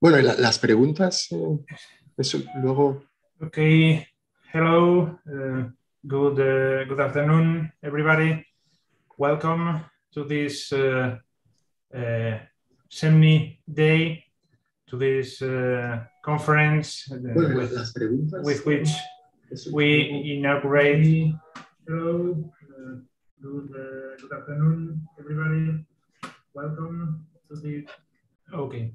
Bueno, la, las preguntas, eh, eso luego. Okay, hello, uh, good, uh, good afternoon, everybody. Welcome to this uh, uh, SEMNI day, to this uh, conference uh, Bueno, with, las preguntas. with which eso we inaugurate. Hello, uh, good, uh, good afternoon, everybody. Welcome to the. Okay,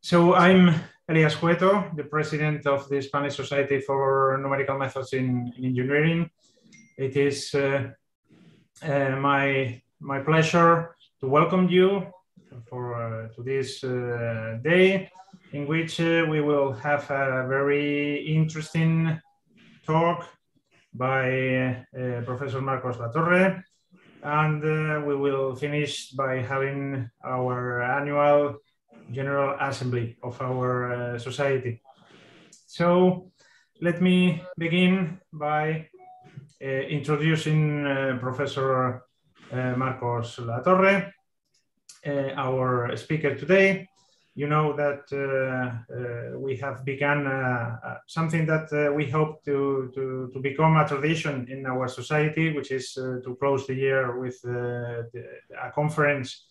so I'm Elias Cueto, the president of the Spanish Society for Numerical Methods in, in Engineering. It is uh, uh, my my pleasure to welcome you for uh, to this uh, day, in which uh, we will have a very interesting talk by uh, Professor Marcos Latorre, and we will finish by having our annual General Assembly of our uh, society. So let me begin by uh, introducing uh, Professor uh, Marcos Latorre, uh, our speaker today. You know that uh, we have begun something that we hope to, to, to become a tradition in our society, which is to close the year with a conference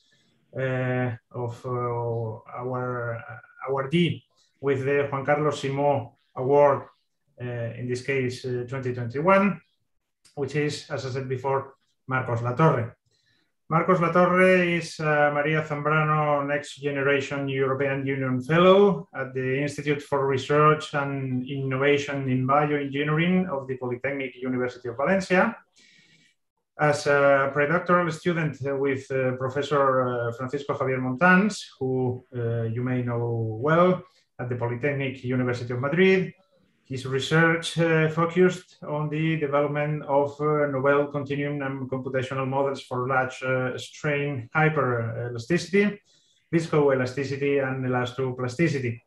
of uh, our uh, awardee with the Juan Carlos Simó Award, uh, in this case uh, 2021, which is, as I said before, Marcos Latorre. Marcos Latorre is uh, Maria Zambrano Next Generation European Union Fellow at the Institute for Research and Innovation in Bioengineering of the Polytechnic University of Valencia as a predoctoral student with uh, Professor uh, Francisco Javier Montáns, who uh, you may know well at the Polytechnic University of Madrid. His research focused on the development of novel continuum and computational models for large strain hyperelasticity, viscoelasticity, and elastoplasticity,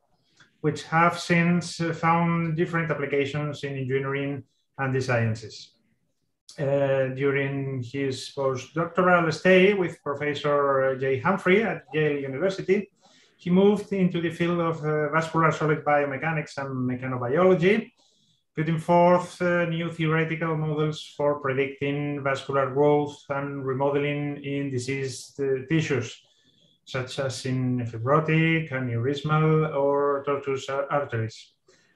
which have since found different applications in engineering and the sciences uh, during his postdoctoral stay with Professor Jay Humphrey at Yale University, he moved into the field of uh, vascular solid biomechanics and mechanobiology, putting forth uh, new theoretical models for predicting vascular growth and remodeling in diseased uh, tissues, such as in fibrotic, aneurysmal, or tortuous arteries,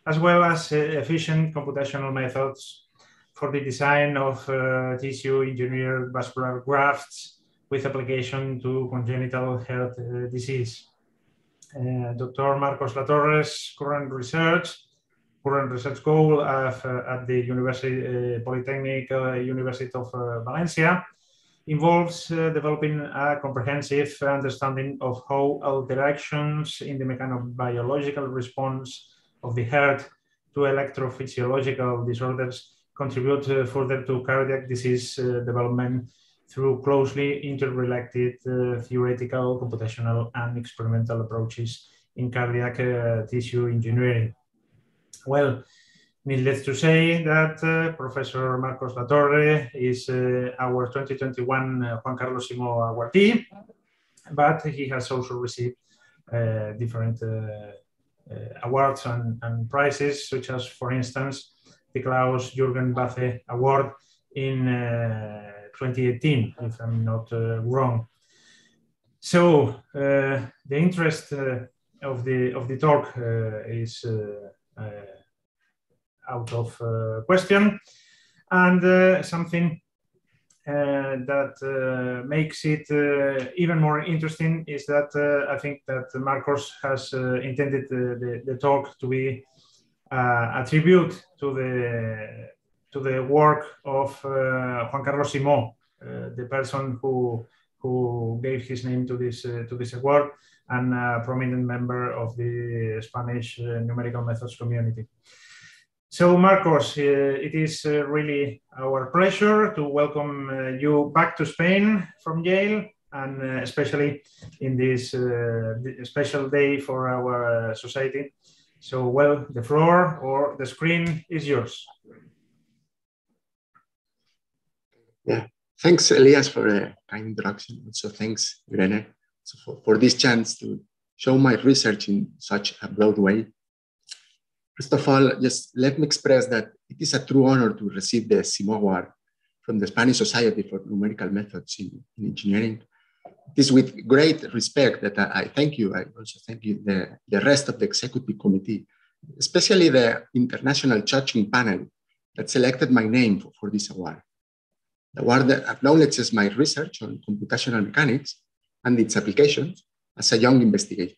as well as uh, efficient computational methods for the design of uh, tissue engineered vascular grafts with application to congenital heart uh, disease. Uh, Dr. Marcos Latorre's current research, current research goal of, uh, at the University uh, Polytechnic uh, University of Valencia involves developing a comprehensive understanding of how alterations in the mechanobiological response of the heart to electrophysiological disorders contribute uh, further to cardiac disease uh, development through closely interrelated uh, theoretical, computational, and experimental approaches in cardiac tissue engineering. Well, Needless to say that uh, Professor Marcos Latorre is uh, our 2021 uh, Juan Carlos Simó awardee, but he has also received different awards and, and, prizes, such as, for instance, the Klaus Jürgen Bathe Award in uh, 2018, if I'm not uh, wrong. So uh, the interest of the of the talk is out of question, and something uh, that uh, makes it uh, even more interesting is that I think that Marcos has intended the, the, talk to be attribute to the to the work of uh, Juan Carlos Simó, uh, the person who who gave his name to this to this award and a prominent member of the Spanish numerical methods community. So, Marcos, uh, it is uh, really our pleasure to welcome uh, you back to Spain from Yale, and especially in this special day for our society. So, well, the floor or the screen is yours. Yeah, thanks, Elias, for the kind introduction. Also, thanks, Irene, so for, for this chance to show my research in such a broad way. First of all, just let me express that it is a true honor to receive the SIMO Award from the Spanish Society for Numerical Methods in, in Engineering. It is with great respect that I, I, thank you. I also thank you, the, the rest of the executive committee, especially the international judging panel that selected my name for, for this award. The award acknowledges my research on computational mechanics and its applications as a young investigator.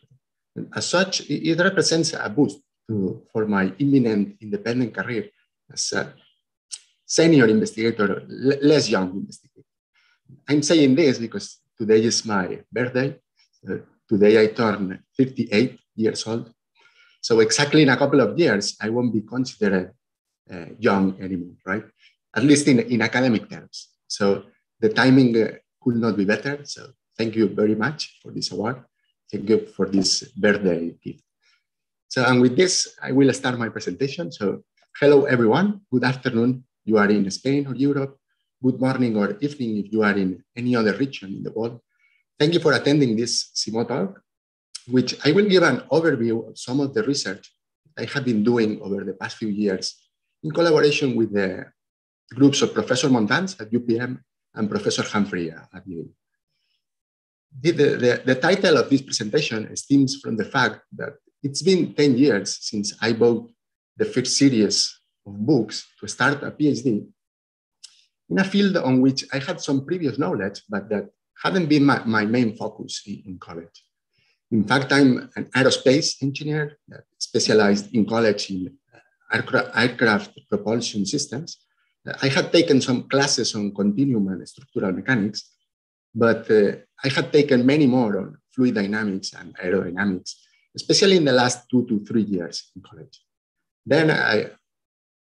And as such, it represents a boost to, for my imminent independent career as a senior investigator, less young investigator. I'm saying this because today is my birthday. Uh, today I turn 58 years old. So exactly in a couple of years, I won't be considered uh, young anymore, right? At least in, in academic terms. So the timing uh, could not be better. So thank you very much for this award. Thank you for this birthday gift. So, and with this, I will start my presentation. So hello, everyone. Good afternoon. You are in Spain or Europe. Good morning or evening if you are in any other region in the world. Thank you for attending this SIMO talk, which I will give an overview of some of the research I have been doing over the past few years in collaboration with the groups of Professor Montáns at UPM and Professor Humphrey at Yale. The, the, the, title of this presentation stems from the fact that it's been 10 years since I bought the first series of books to start a PhD in a field on which I had some previous knowledge, but that hadn't been my, my main focus in, in college. In fact, I'm an aerospace engineer specialized in college in aircraft propulsion systems. I had taken some classes on continuum and structural mechanics, but uh, I had taken many more on fluid dynamics and aerodynamics, especially in the last two to three years in college. Then I,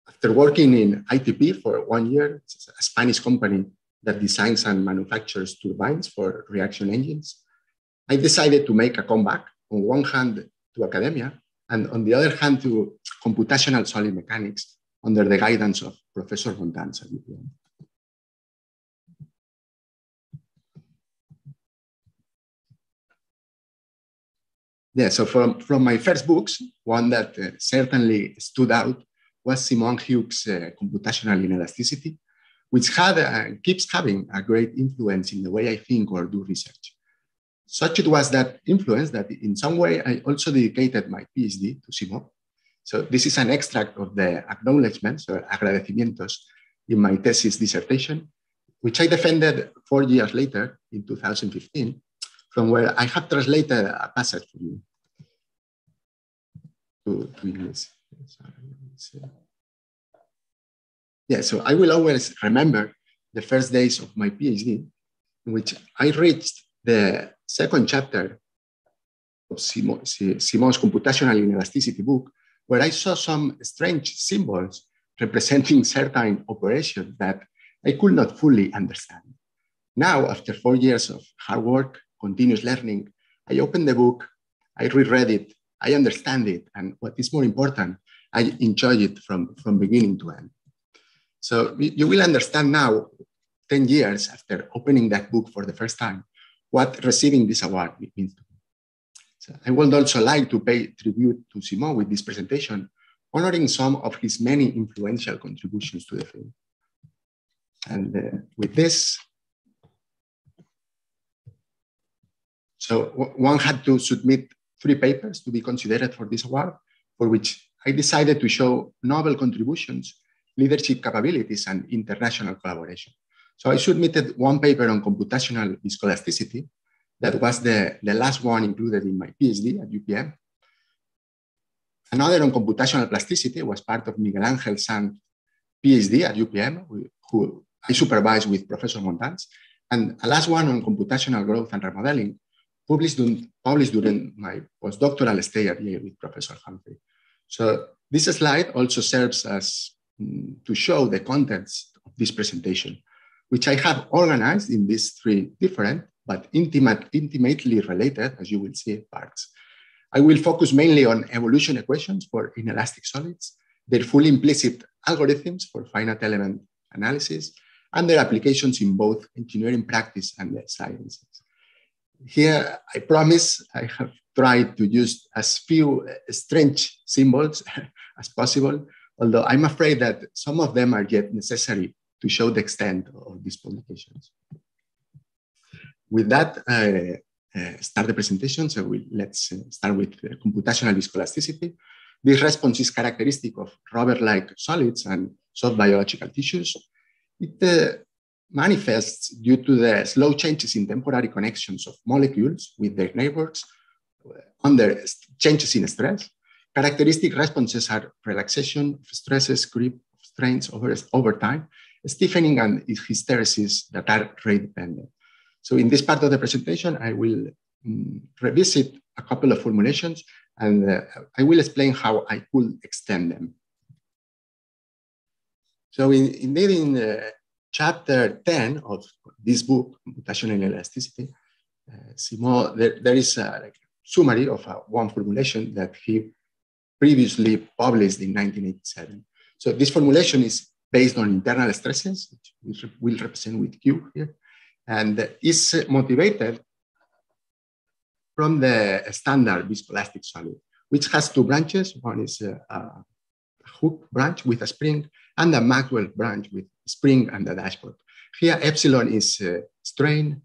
after working in ITP for one year, a Spanish company that designs and manufactures turbines for reaction engines, I decided to make a comeback on one hand to academia and on the other hand to computational solid mechanics under the guidance of Professor Montáns at UPM. Yeah, so from, from my first books, one that uh, certainly stood out was Simo Hughes' uh, Computational Inelasticity, which had uh, keeps having a great influence in the way I think or do research. Such it was that influence that in some way I also dedicated my PhD to Simo. So this is an extract of the acknowledgements or agradecimientos in my thesis dissertation, which I defended four years later in 2015 from where I have translated a passage for you to, to English. Yeah, so I will always remember the first days of my PhD, in which I reached the second chapter of Simo's computational inelasticity book, where I saw some strange symbols representing certain operations that I could not fully understand. Now, after four years of hard work, continuous learning, I opened the book, I reread it, I understand it, and what is more important, I enjoy it from, from beginning to end. So you will understand now, 10 years after opening that book for the first time, what receiving this award means to me. So I would also like to pay tribute to Simo with this presentation, honoring some of his many influential contributions to the field. And uh, with this, So one had to submit three papers to be considered for this award, for which I decided to show novel contributions, leadership capabilities, and international collaboration. So I submitted one paper on computational viscoelasticity. That was the, the last one included in my PhD at UPM. Another on computational plasticity was part of Miguel Angel Sanz PhD at UPM, who I supervised with Professor Montáns. And a last one on computational growth and remodeling, published, published during my postdoctoral stay at Yale with Professor Humphrey. So this slide also serves as um, to show the contents of this presentation, which I have organized in these three different but intimate, intimately related, as you will see, parts. I will focus mainly on evolution equations for inelastic solids, their fully implicit algorithms for finite element analysis, and their applications in both engineering practice and the sciences. Here I promise I have tried to use as few strange symbols as possible, although I'm afraid that some of them are yet necessary to show the extent of these publications. With that, uh, uh, start the presentation. So we, let's uh, start with uh, computational viscoelasticity. This response is characteristic of rubber-like solids and soft biological tissues. It uh, manifests due to the slow changes in temporary connections of molecules with their neighbors uh, under changes in stress. Characteristic responses are relaxation of stresses, of strains over, over time, stiffening and hysteresis that are rate dependent. So in this part of the presentation, I will um, revisit a couple of formulations and uh, I will explain how I could extend them. So in, indeed, in uh, chapter 10 of this book, Computational Inelasticity, uh, Simo, there, there is a like, summary of uh, one formulation that he previously published in 1987. So this formulation is based on internal stresses, which we will represent with Q here and is motivated from the standard viscoelastic solid, which has two branches. One is a, a, Hooke branch with a spring and a Maxwell branch with spring and a dashpot. Here, epsilon is uh, strain,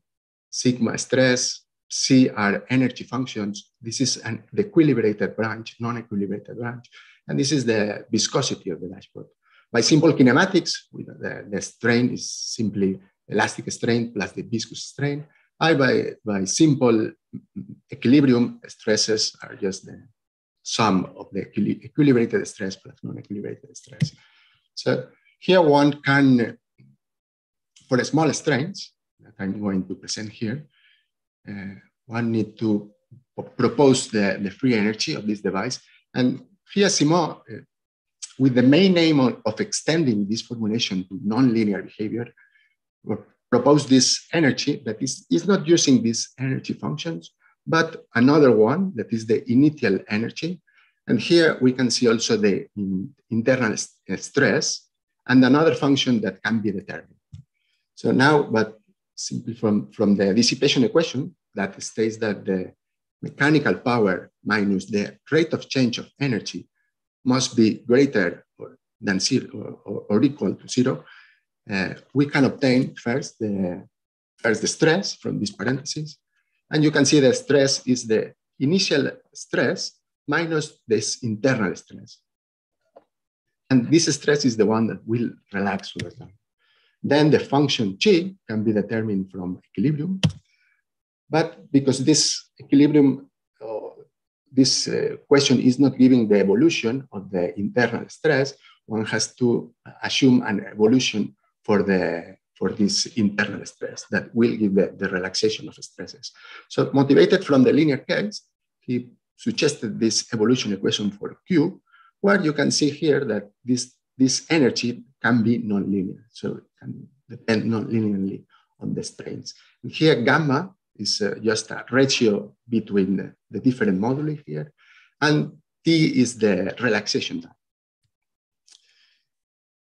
sigma stress, C are energy functions. This is an equilibrated branch, non-equilibrated branch. And this is the viscosity of the dashpot. By simple kinematics, the, the strain is simply elastic strain plus the viscous strain. I, by, by simple equilibrium stresses are just the sum of the equilibrated stress plus non-equilibrated stress. So here one can, for small strains that I'm going to present here, uh, one need to propose the, the free energy of this device. And here Simo, uh, with the main aim of, of extending this formulation to nonlinear behavior, propose this energy that is, is not using these energy functions, but another one that is the initial energy. And here we can see also the in, internal st uh, stress and another function that can be determined. So now, but simply from, from the dissipation equation that states that the mechanical power minus the rate of change of energy must be greater than zero or, or equal to zero, uh, we can obtain first the, first the stress from these parentheses. And you can see the stress is the initial stress minus this internal stress. And this stress is the one that will relax over time. Then the function chi can be determined from equilibrium. But because this equilibrium, uh, this uh, question is not giving the evolution of the internal stress, one has to assume an evolution for the for this internal stress that will give the, the relaxation of stresses. So motivated from the linear case, he suggested this evolution equation for Q, where you can see here that this, this energy can be nonlinear. So it can depend nonlinearly on the strains. And here gamma is uh, just a ratio between the, the different moduli here. And T is the relaxation time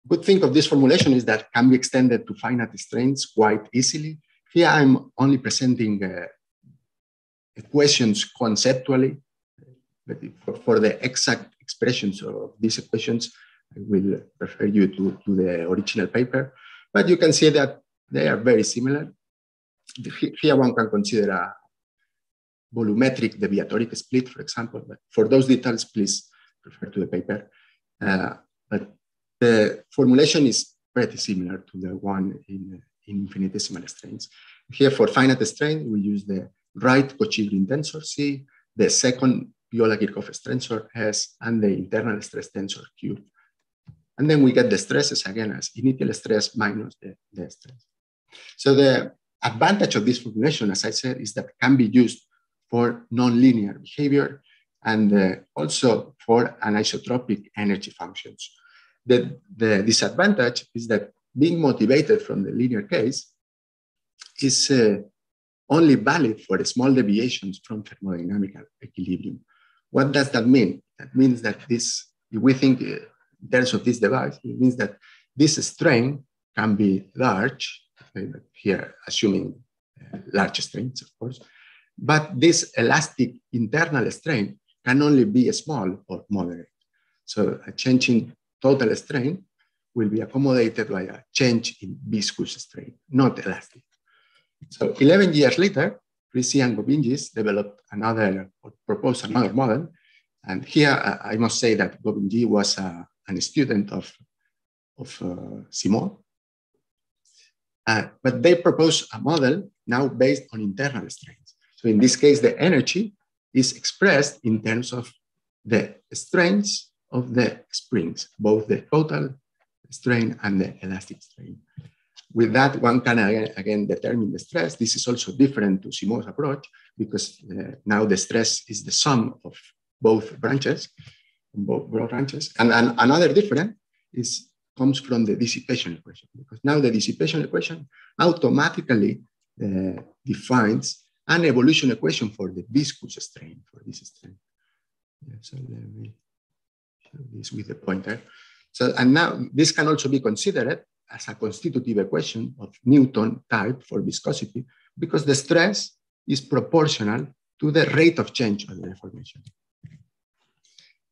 good thing of this formulation is that can be extended to finite strains quite easily. Here I'm only presenting uh, equations conceptually, but for, for, the exact expressions of these equations, I will refer you to, to the original paper. But you can see that they are very similar. Here one can consider a volumetric deviatoric split, for example. But for those details, please refer to the paper. Uh, but the formulation is pretty similar to the one in, in infinitesimal strains. Here for finite strain, we use the right Cauchy-Green tensor C, the second Piola-Kirchhoff tensor S, and the internal stress tensor Q. And then we get the stresses again as initial stress minus the, the stress. So the advantage of this formulation, as I said, is that it can be used for nonlinear behavior and uh, also for anisotropic energy functions. The, the disadvantage is that being motivated from the linear case is uh, only valid for small deviations from thermodynamic equilibrium. What does that mean? That means that this, if we think uh, in terms of this device, it means that this strain can be large, here assuming uh, large strains, of course, but this elastic internal strain can only be small or moderate. So a change in total strain will be accommodated by a change in viscous strain, not elastic. So 11 years later, Reese and Govindjee's developed another, or proposed another model. And here I must say that Govindjee was a, a student of, of uh, Simo. Uh, but they proposed a model now based on internal strains. So in this case, the energy is expressed in terms of the strains of the springs, both the total strain and the elastic strain. With that, one can again, again determine the stress. This is also different to Simo's approach because uh, now the stress is the sum of both branches, both branches. And, and another difference is comes from the dissipation equation because now the dissipation equation automatically uh, defines an evolution equation for the viscous strain for this strain. Yeah, so let me show this with the pointer. So, and now this can also be considered as a constitutive equation of Newton type for viscosity because the stress is proportional to the rate of change of the deformation.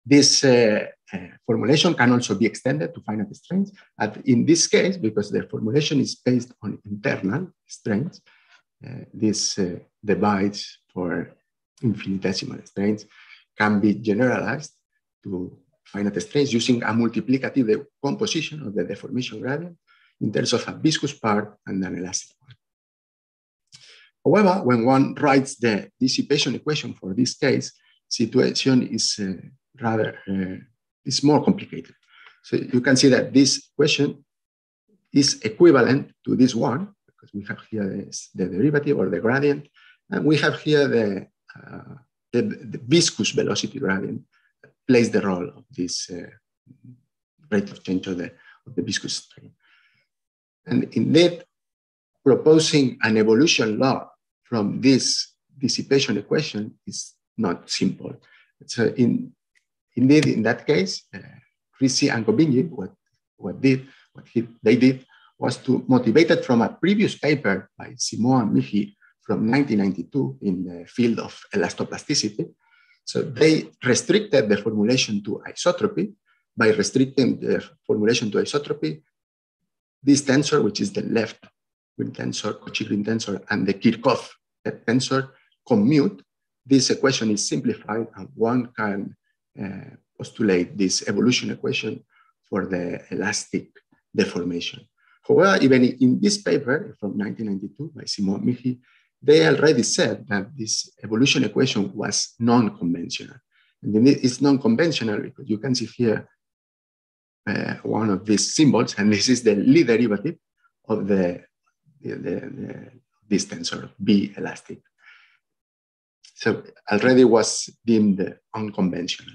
This uh, uh, formulation can also be extended to finite strains. And in this case, because the formulation is based on internal strains, uh, this uh, divides for infinitesimal strains can be generalized to finite strains using a multiplicative composition of the deformation gradient in terms of a viscous part and an elastic part. However, when one writes the dissipation equation for this case, situation is uh, rather uh, is more complicated. So you can see that this equation is equivalent to this one because we have here this, the derivative or the gradient, and we have here the, uh, the, the, viscous velocity gradient plays the role of this uh, rate of change of the, of the viscous strain. And indeed, proposing an evolution law from this dissipation equation is not simple. So in, indeed, in that case, uh, Reese and Govindjee, what, what did, what he, they did was to motivate it from a previous paper by Simo and Miehe from 1992 in the field of elastoplasticity. So they restricted the formulation to isotropy by restricting the formulation to isotropy this tensor, which is the left green tensor, Cauchy green tensor, and the Kirchhoff tensor commute, this equation is simplified and one can uh, postulate this evolution equation for the elastic deformation. However, even in this paper from 1992 by Simo Miehe, they already said that this evolution equation was non-conventional. And it's non-conventional because you can see here uh, one of these symbols, and this is the Lie derivative of the, the, the, this tensor, B elastic. So already was deemed unconventional.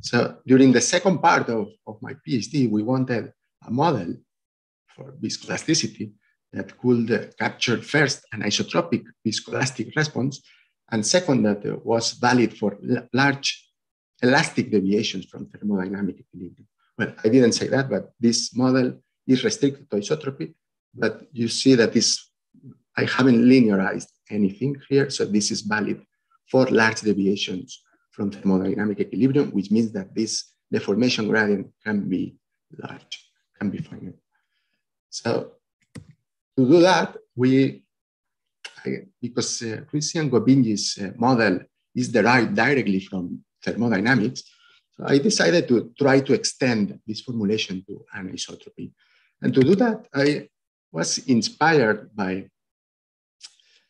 So during the second part of, of my PhD, we wanted a model for viscoelasticity that could capture first an isotropic viscoelastic response, and second, that was valid for large elastic deviations from thermodynamic equilibrium. Well, I didn't say that, but this model is restricted to isotropy, but you see that this, I haven't linearized anything here, so this is valid for large deviations from thermodynamic equilibrium, which means that this deformation gradient can be large, can be finite. So to do that, we, because uh, Christian Govindjee's uh, model is derived directly from thermodynamics, so I decided to try to extend this formulation to anisotropy. And to do that, I was inspired by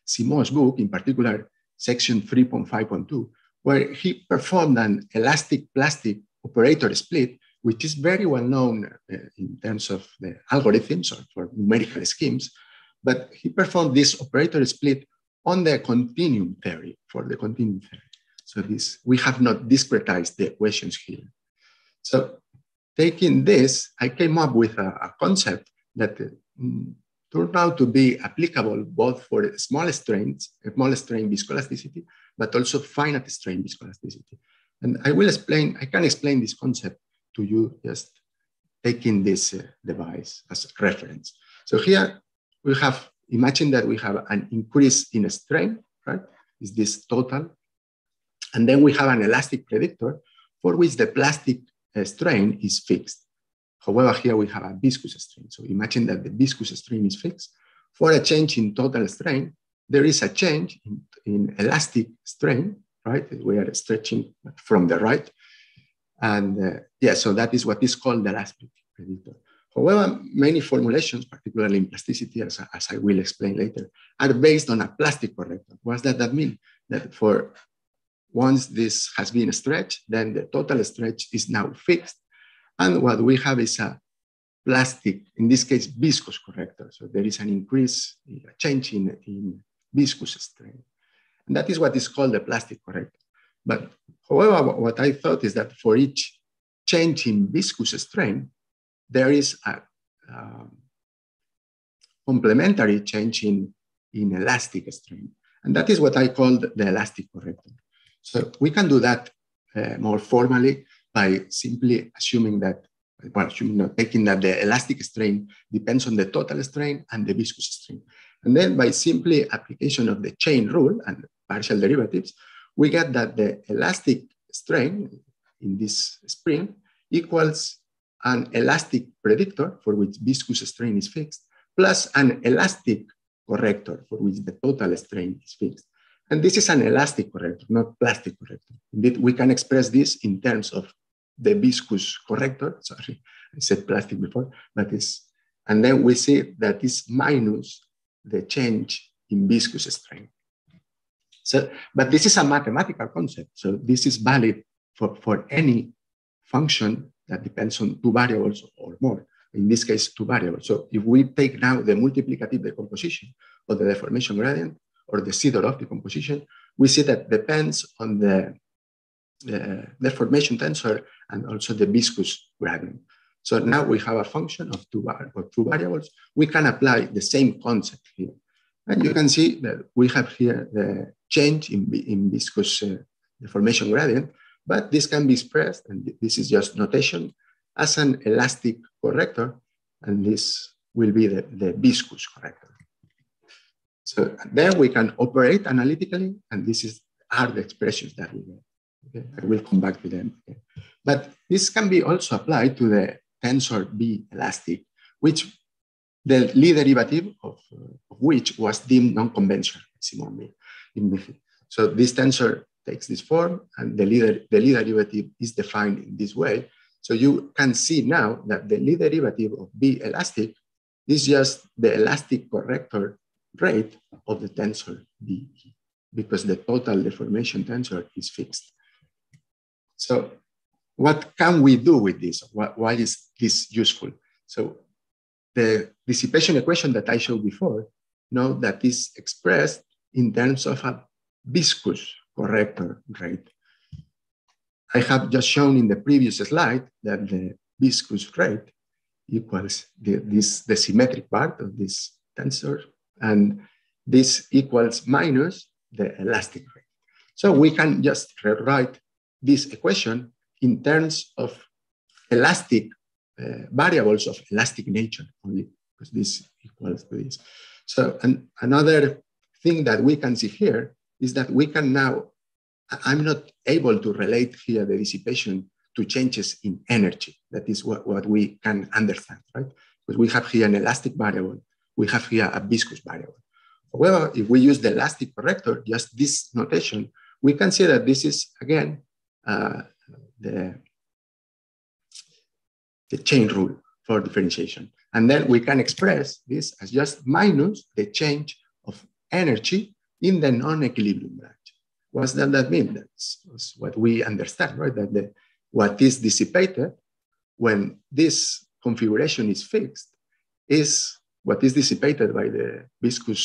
Simo's book, in particular, section 3.5.2, where he performed an elastic plastic operator split, which is very well known uh, in terms of the algorithms or for numerical schemes. But he performed this operator split on the continuum theory, for the continuum theory. So this, we have not discretized the equations here. So taking this, I came up with a, a concept that mm, turned out to be applicable both for small strains, small strain viscoelasticity, but also finite strain viscoelasticity. And I will explain, I can explain this concept to you just taking this uh, device as reference. So here we have, imagine that we have an increase in strain, right? is this total. And then we have an elastic predictor for which the plastic uh, strain is fixed. However, here we have a viscous strain. So imagine that the viscous strain is fixed. For a change in total strain, there is a change in, in elastic strain, right? We are stretching from the right. And uh, yeah, so that is what is called the elastic predictor. However, many formulations, particularly in plasticity, as, as I will explain later, are based on a plastic corrector. What does that mean? That for once this has been stretched, then the total stretch is now fixed. And what we have is a plastic, in this case, viscous corrector. So there is an increase, a change in, in viscous strain. And that is what is called the plastic corrector. But however, what I thought is that for each change in viscous strain, there is a um, complementary change in, in elastic strain. And that is what I called the elastic corrector. So we can do that uh, more formally by simply assuming that, well, assuming taking that the elastic strain depends on the total strain and the viscous strain. And then by simply application of the chain rule and partial derivatives, we get that the elastic strain in this spring equals an elastic predictor for which viscous strain is fixed, plus an elastic corrector for which the total strain is fixed. And this is an elastic corrector, not plastic corrector. Indeed, we can express this in terms of the viscous corrector. Sorry, I said plastic before, but it's, and then we see that is minus the change in viscous strain. So, but this is a mathematical concept. So this is valid for, for any function that depends on two variables or more. In this case, two variables. So if we take now the multiplicative decomposition of the deformation gradient, or the Sidoroff decomposition, we see that depends on the uh, deformation tensor and also the viscous gradient. So now we have a function of two, of two variables. We can apply the same concept here. And you can see that we have here the change in, in viscous uh, deformation gradient, but this can be expressed, and this is just notation, as an elastic corrector, and this will be the, the viscous corrector. So then we can operate analytically, and this is are the expressions that we get. Okay? I will come back to them. Okay? But this can be also applied to the tensor B elastic, which the Lie derivative of, uh, of which was deemed non-conventional Simo So this tensor takes this form, and the Lie, the Lie derivative is defined in this way. So you can see now that the Lie derivative of B elastic is just the elastic corrector rate of the tensor B because the total deformation tensor is fixed. So what can we do with this? Why is this useful? So the dissipation equation that I showed before, know that is expressed in terms of a viscous corrector rate. I have just shown in the previous slide that the viscous rate equals the, this, the symmetric part of this tensor and this equals minus the elastic rate. So we can just rewrite this equation in terms of elastic uh, variables of elastic nature only, because this equals to this. So an, another thing that we can see here is that we can now, I'm not able to relate here the dissipation to changes in energy. That is what, what we can understand, right? Because we have here an elastic variable we have here a viscous variable. However, if we use the elastic corrector, just this notation, we can see that this is, again, uh, the, the chain rule for differentiation. And then we can express this as just minus the change of energy in the non-equilibrium branch. What does that mean? That's, that's what we understand, right? That the, what is dissipated when this configuration is fixed is what is dissipated by the viscous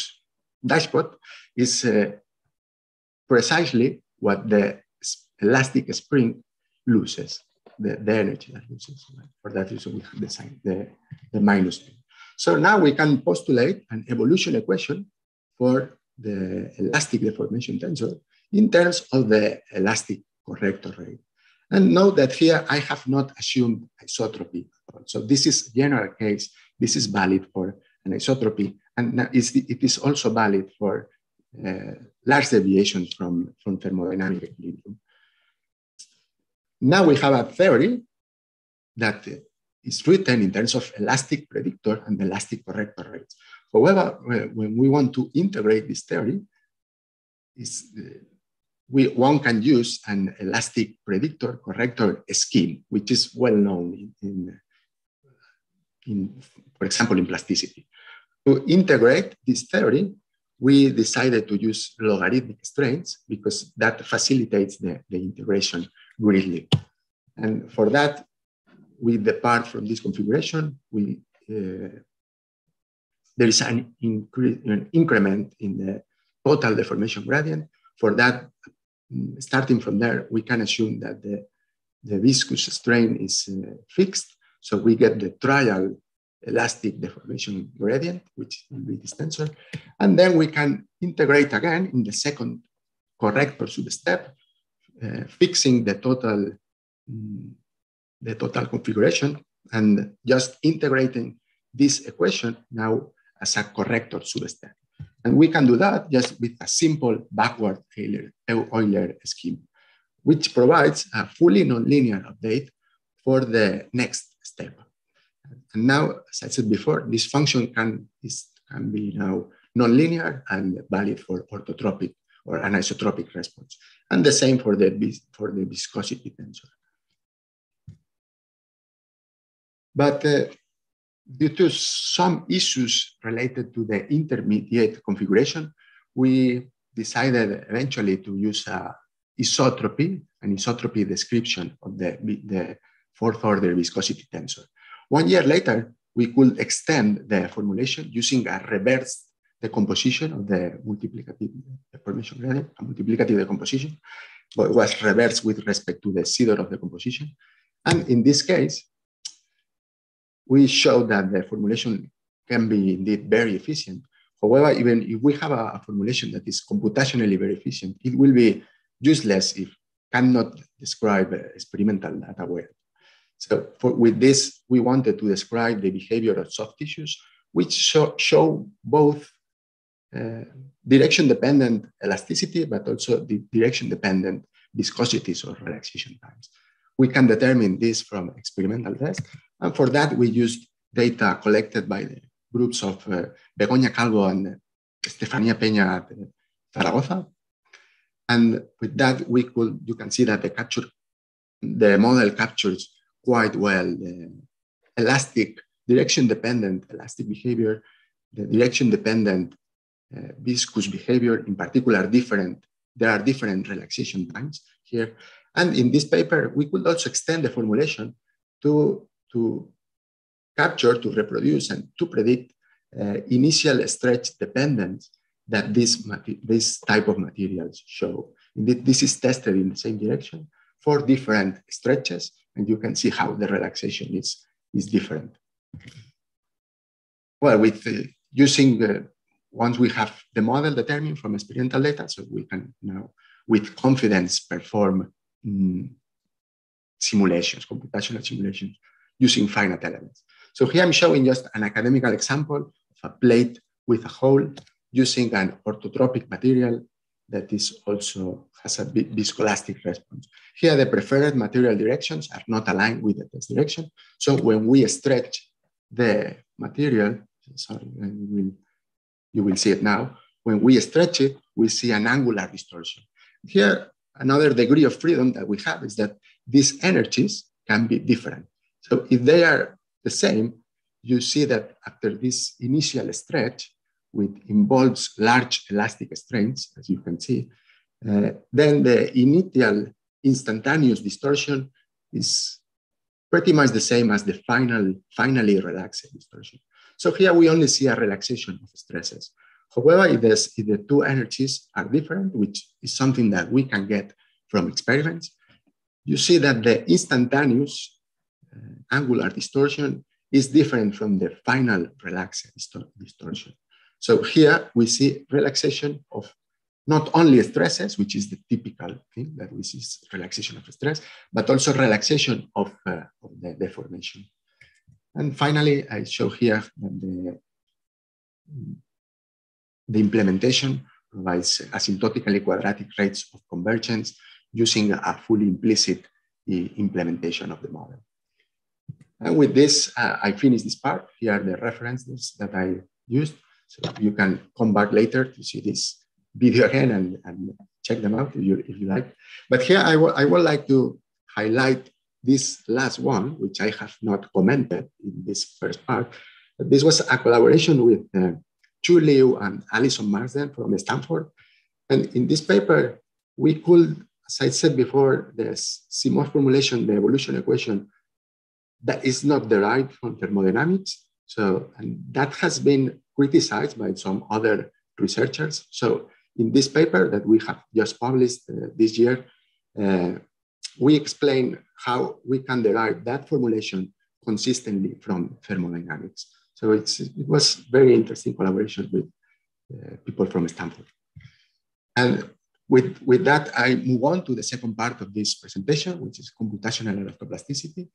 dashpot is uh, precisely what the elastic spring loses, the, the energy that loses. For that reason, we have the sign, the, the minus. So now we can postulate an evolution equation for the elastic deformation tensor in terms of the elastic corrector rate. And note that here I have not assumed isotropy. So this is general case this is valid for anisotropy, and it is also valid for uh, large deviations from, from thermodynamic equilibrium. Now we have a theory that is written in terms of elastic predictor and elastic corrector rates. However, when we want to integrate this theory, is uh, we, one can use an elastic predictor corrector scheme, which is well known in, in, in, for example, in plasticity. To integrate this theory, we decided to use logarithmic strains because that facilitates the, the integration greatly. And for that, we depart from this configuration. We, uh, there is an, an increment in the total deformation gradient. For that, starting from there, we can assume that the, the viscous strain is uh, fixed. So we get the trial elastic deformation gradient, which will be this tensor. And then we can integrate again in the second corrector substep, uh, fixing the total, um, the total configuration and just integrating this equation now as a corrector substep. And we can do that just with a simple backward Euler, Euler scheme, which provides a fully nonlinear update for the next step. And now, as I said before, this function can, is, can be now nonlinear and valid for orthotropic or anisotropic response. And the same for the, for the viscosity tensor. But uh, due to some issues related to the intermediate configuration, we decided eventually to use a isotropy, an isotropy description of the, the fourth order viscosity tensor. One year later, we could extend the formulation using a reverse decomposition of the multiplicative deformation gradient, a multiplicative decomposition, but it was reversed with respect to the Sidoroff of the composition. And in this case, we showed that the formulation can be indeed very efficient. However, even if we have a formulation that is computationally very efficient, it will be useless if cannot describe experimental data well. So for, with this, we wanted to describe the behavior of soft tissues, which show, show both uh, direction-dependent elasticity, but also the direction-dependent viscosities or relaxation times. We can determine this from experimental tests. And for that, we used data collected by the groups of uh, Calvo and Stefania Peña at Zaragoza. And with that, we could, you can see that the capture, the model captures quite well the elastic, direction-dependent elastic behavior, the direction-dependent uh, viscous behavior, in particular different, there are different relaxation times here. And in this paper, we could also extend the formulation to, to capture, to reproduce, and to predict uh, initial stretch dependence that this, this type of materials show. Indeed, this is tested in the same direction for different stretches, and you can see how the relaxation is, is different. Well, with uh, using, uh, once we have the model determined from experimental data, so we can now, with confidence, perform mm, simulations, computational simulations using finite elements. So here I'm showing just an academical example of a plate with a hole using an orthotropic material that is also has a viscoelastic response. Here, the preferred material directions are not aligned with the test direction. So when we stretch the material, sorry, you will, you will see it now. When we stretch it, we see an angular distortion. Here, another degree of freedom that we have is that these energies can be different. So if they are the same, you see that after this initial stretch, which involves large elastic strains, as you can see, uh, then the initial instantaneous distortion is pretty much the same as the final, finally relaxed distortion. So here we only see a relaxation of stresses. However, if, if the two energies are different, which is something that we can get from experiments, you see that the instantaneous uh, angular distortion is different from the final relaxed distortion. So here we see relaxation of not only stresses, which is the typical thing that we see relaxation of stress, but also relaxation of, uh, of the deformation. And finally, I show here the, the implementation provides asymptotically quadratic rates of convergence using a fully implicit implementation of the model. And with this, uh, I finish this part. Here are the references that I used. So you can come back later to see this video again and, and check them out if you, if you like. But here I, I would like to highlight this last one, which I have not commented in this first part. This was a collaboration with uh, Ju Liu and Alison Marsden from Stanford. And in this paper, we could, as I said before, the Simo's formulation, the evolution equation, that is not derived from thermodynamics. So, and that has been criticized by some other researchers. So in this paper that we have just published uh, this year, uh, we explain how we can derive that formulation consistently from thermodynamics. So it was very interesting collaboration with uh, people from Stanford. And with, with that, I move on to the second part of this presentation, which is computational elastoplasticity.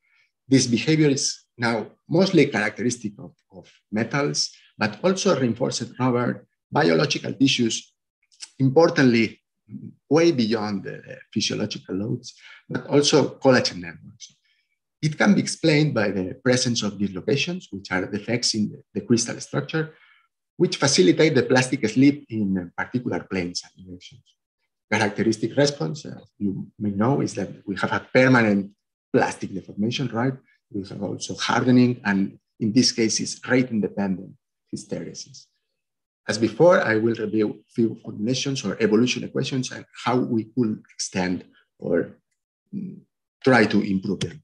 This behavior is now mostly characteristic of, of metals, but also reinforced rubber, biological tissues, importantly, way beyond the physiological loads, but also collagen networks. It can be explained by the presence of dislocations, which are defects in the crystal structure, which facilitate the plastic slip in particular planes and directions. Characteristic response, as you may know, is that we have a permanent plastic deformation, right? We have also hardening, and in this case, it's rate-independent hysteresis. As before, I will review a few formulations or evolution equations and how we could extend or mm, try to improve them.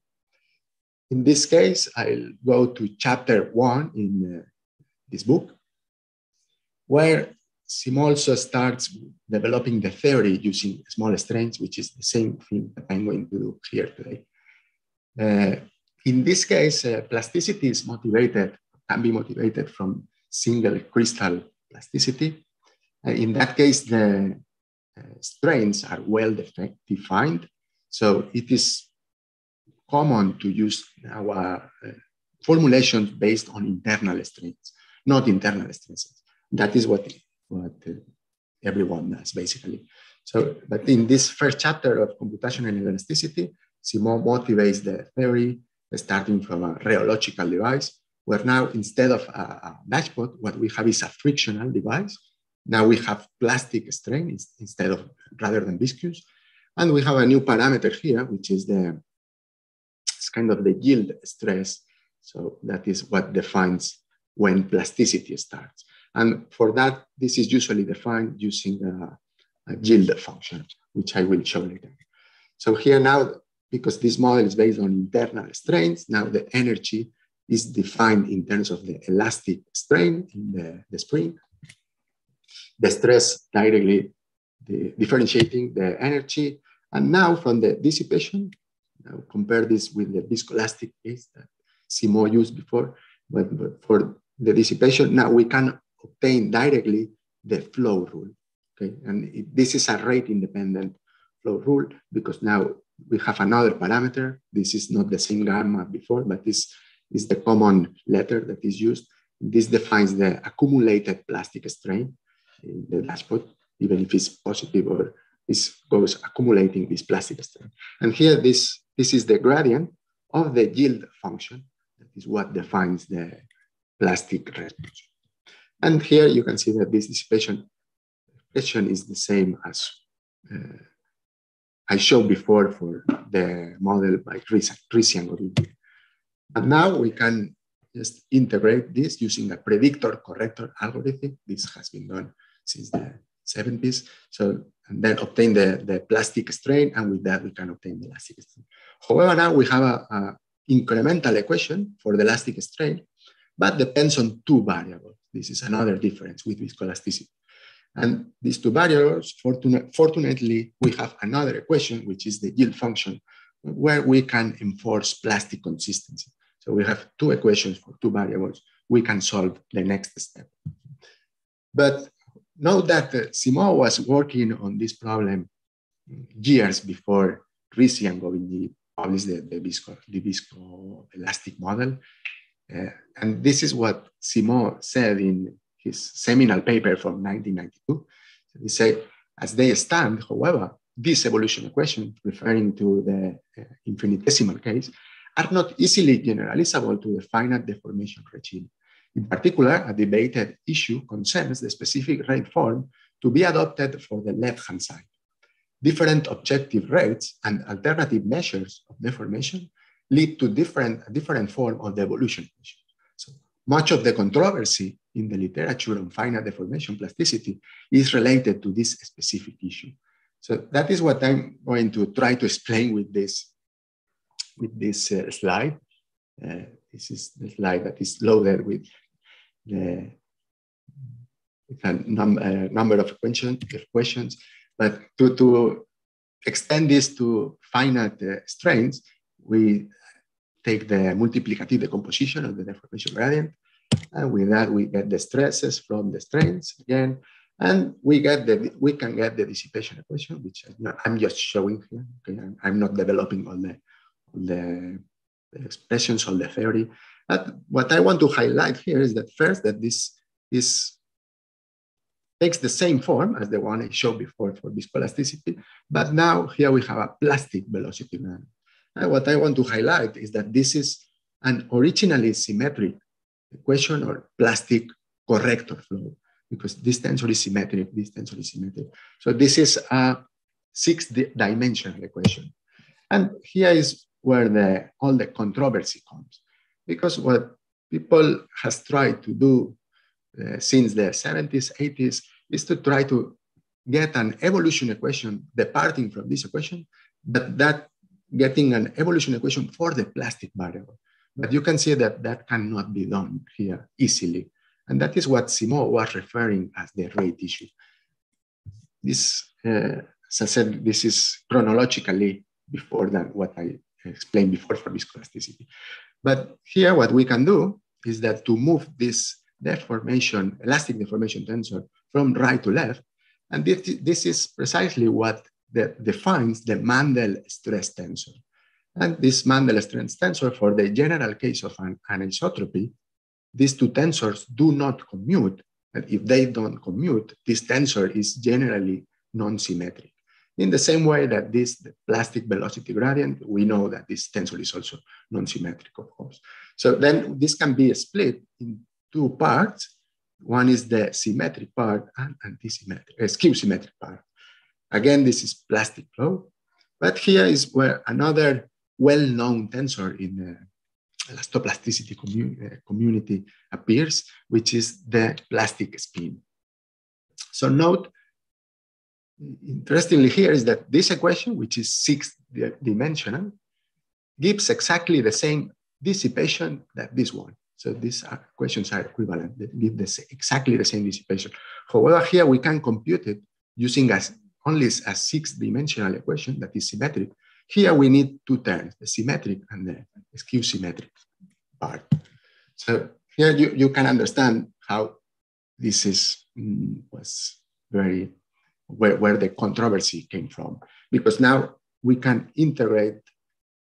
In this case, I'll go to chapter one in uh, this book, where Simo also starts developing the theory using small strains, which is the same thing that I'm going to do here today. Uh, in this case, uh, plasticity is motivated, can be motivated from single crystal plasticity. Uh, in that case, the uh, strains are well defined. So it is common to use our uh, formulations based on internal strains, not internal stresses. That is what, what everyone does basically. So, but in this first chapter of computational inelasticity, Simo motivates the theory starting from a rheological device, where now instead of a, a what we have is a frictional device. Now we have plastic strain instead of rather than viscous. And we have a new parameter here, which is the it's kind of the yield stress. So that is what defines when plasticity starts. And for that, this is usually defined using a, a yield function, which I will show later. So here now, because this model is based on internal strains, now the energy is defined in terms of the elastic strain in the, the spring. The stress directly the differentiating the energy. And now from the dissipation, now compare this with the viscoelastic case that Simo used before, but, but for the dissipation, now we can obtain directly the flow rule. Okay, and it, this is a rate independent flow rule because now we have another parameter. This is not the same gamma before, but this is the common letter that is used. This defines the accumulated plastic strain in the dashpot, even if it's positive or it goes accumulating this plastic strain. And here, this, this is the gradient of the yield function. That is what defines the plastic response. And here you can see that this dissipation is the same as uh, I showed before for the model by Christian Gorilli. And now we can just integrate this using a predictor corrector algorithm. This has been done since the 70s. So, and then obtain the, the plastic strain, and with that we can obtain the elastic strain. However, now we have a, incremental equation for the elastic strain, but depends on two variables. This is another difference with viscoelasticity. And these two variables, fortunately, we have another equation, which is the yield function, where we can enforce plastic consistency. So we have two equations for two variables. We can solve the next step. But note that uh, Simo was working on this problem years before Reese and Govindjee published the, the, visco, the viscoelastic model. Uh, and this is what Simo said in his seminal paper from 1992. He said, as they stand, however, this evolution equation, referring to the uh, infinitesimal case, are not easily generalizable to the finite deformation regime. In particular, a debated issue concerns the specific rate form to be adopted for the left-hand side. Different objective rates and alternative measures of deformation lead to different, different form of the evolution. So much of the controversy in the literature on finite deformation plasticity is related to this specific issue. So that is what I'm going to try to explain with this, with this uh, slide. Uh, this is the slide that is loaded with the with a num uh, number of question, questions. But to, to extend this to finite uh, strains, we take the multiplicative decomposition of the deformation gradient. And with that, we get the stresses from the strains again. And we get the we can get the dissipation equation, which I'm just showing here. Okay? I'm not developing all the, the expressions of the theory. But what I want to highlight here is that first that this is takes the same form as the one I showed before for viscoelasticity, but now here we have a plastic velocity. And what I want to highlight is that this is an originally symmetric equation or plastic corrector flow because this tensor is symmetric, this tensor is symmetric. So this is a six-dimensional equation. And here is where the, all the controversy comes. Because what people has tried to do uh, since the 70s, 80s, is to try to get an evolution equation departing from this equation, but that getting an evolution equation for the plastic variable. But you can see that that cannot be done here easily. And that is what Simo was referring as the rate issue. This, uh, as I said, this is chronologically before than what I explained before for viscoelasticity. But here what we can do is that to move this deformation, elastic deformation tensor from right to left, and this, this is precisely what the, defines the Mandel stress tensor. And this Mandel stress tensor for the general case of an anisotropy these two tensors do not commute. And if they don't commute, this tensor is generally non-symmetric. In the same way that this plastic velocity gradient, we know that this tensor is also non-symmetric, of course. So then this can be split in two parts. One is the symmetric part and anti-symmetric, uh, skew symmetric part. Again, this is plastic flow. But here is where another well-known tensor in the elastoplasticity commu uh, community appears, which is the plastic spin. So note, interestingly here is that this equation, which is six dimensional, gives exactly the same dissipation that this one. So these equations are equivalent, they give this, exactly the same dissipation. However, here we can compute it using as only a six dimensional equation that is symmetric here we need two terms, the symmetric and the skew symmetric part. So here you, you can understand how this is mm, was very where, where the controversy came from. Because now we can integrate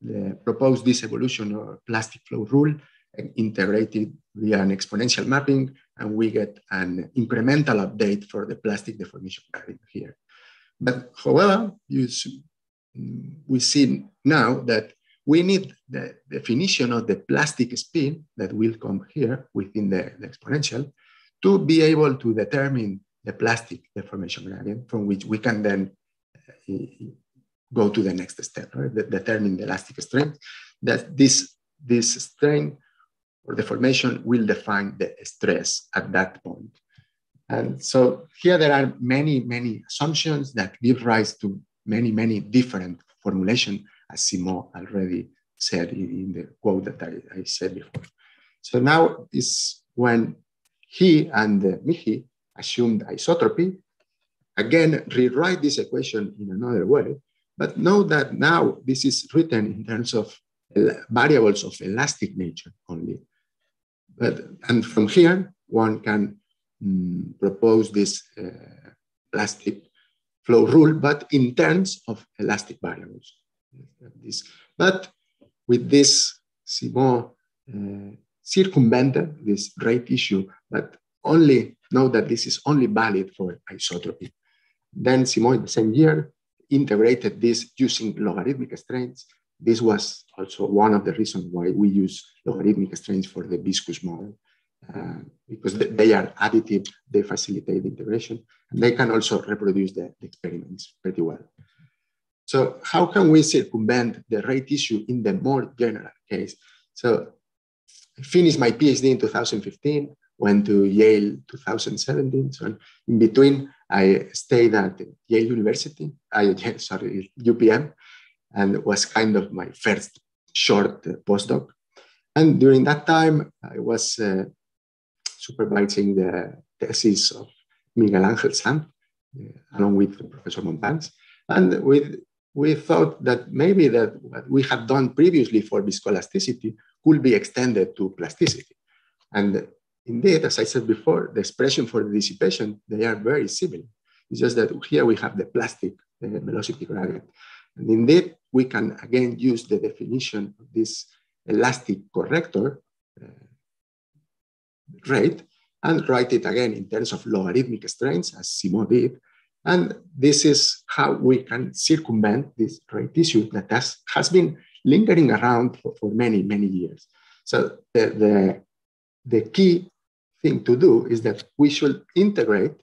the proposed disevolution or plastic flow rule and integrate it via an exponential mapping, and we get an incremental update for the plastic deformation here. But however, we see now that we need the definition of the plastic spin that will come here within the, the exponential to be able to determine the plastic deformation gradient from which we can then uh, go to the next step, right? De determine the elastic strength, that this, this strain or deformation will define the stress at that point. And so here there are many, many assumptions that give rise to many, many different formulation, as Simo already said in, the quote that I, I, said before. So now is when he and uh, Miehe assumed isotropy, again, rewrite this equation in another way, but know that now this is written in terms of variables of elastic nature only. But, and from here, one can mm, propose this uh, plastic flow rule, but in terms of elastic variables. This, but with this, Simo uh, circumvented this rate issue, but only know that this is only valid for isotropy. Then Simo, the same year, integrated this using logarithmic strains. This was also one of the reasons why we use logarithmic strains for the viscous model, uh, because they are additive, they facilitate the integration, and they can also reproduce the, the experiments pretty well. So how can we circumvent the rate issue in the more general case? So I finished my PhD in 2015, went to Yale 2017. So in between, I stayed at Yale University, I, sorry, UPM, and was kind of my first short postdoc. And during that time, I was uh, supervising the thesis of Miguel Angel Sanz, uh, along with Professor Montáns. And with we thought that maybe that what we had done previously for viscoelasticity could be extended to plasticity. And indeed, as I said before, the expression for the dissipation, they are very similar. It's just that here we have the plastic velocity gradient. And indeed, we can again use the definition of this elastic corrector uh, rate and write it again in terms of logarithmic strains, as Simo did, and this is how we can circumvent this rate issue that has, has been lingering around for, for many, many years. So the, the, the key thing to do is that we should integrate,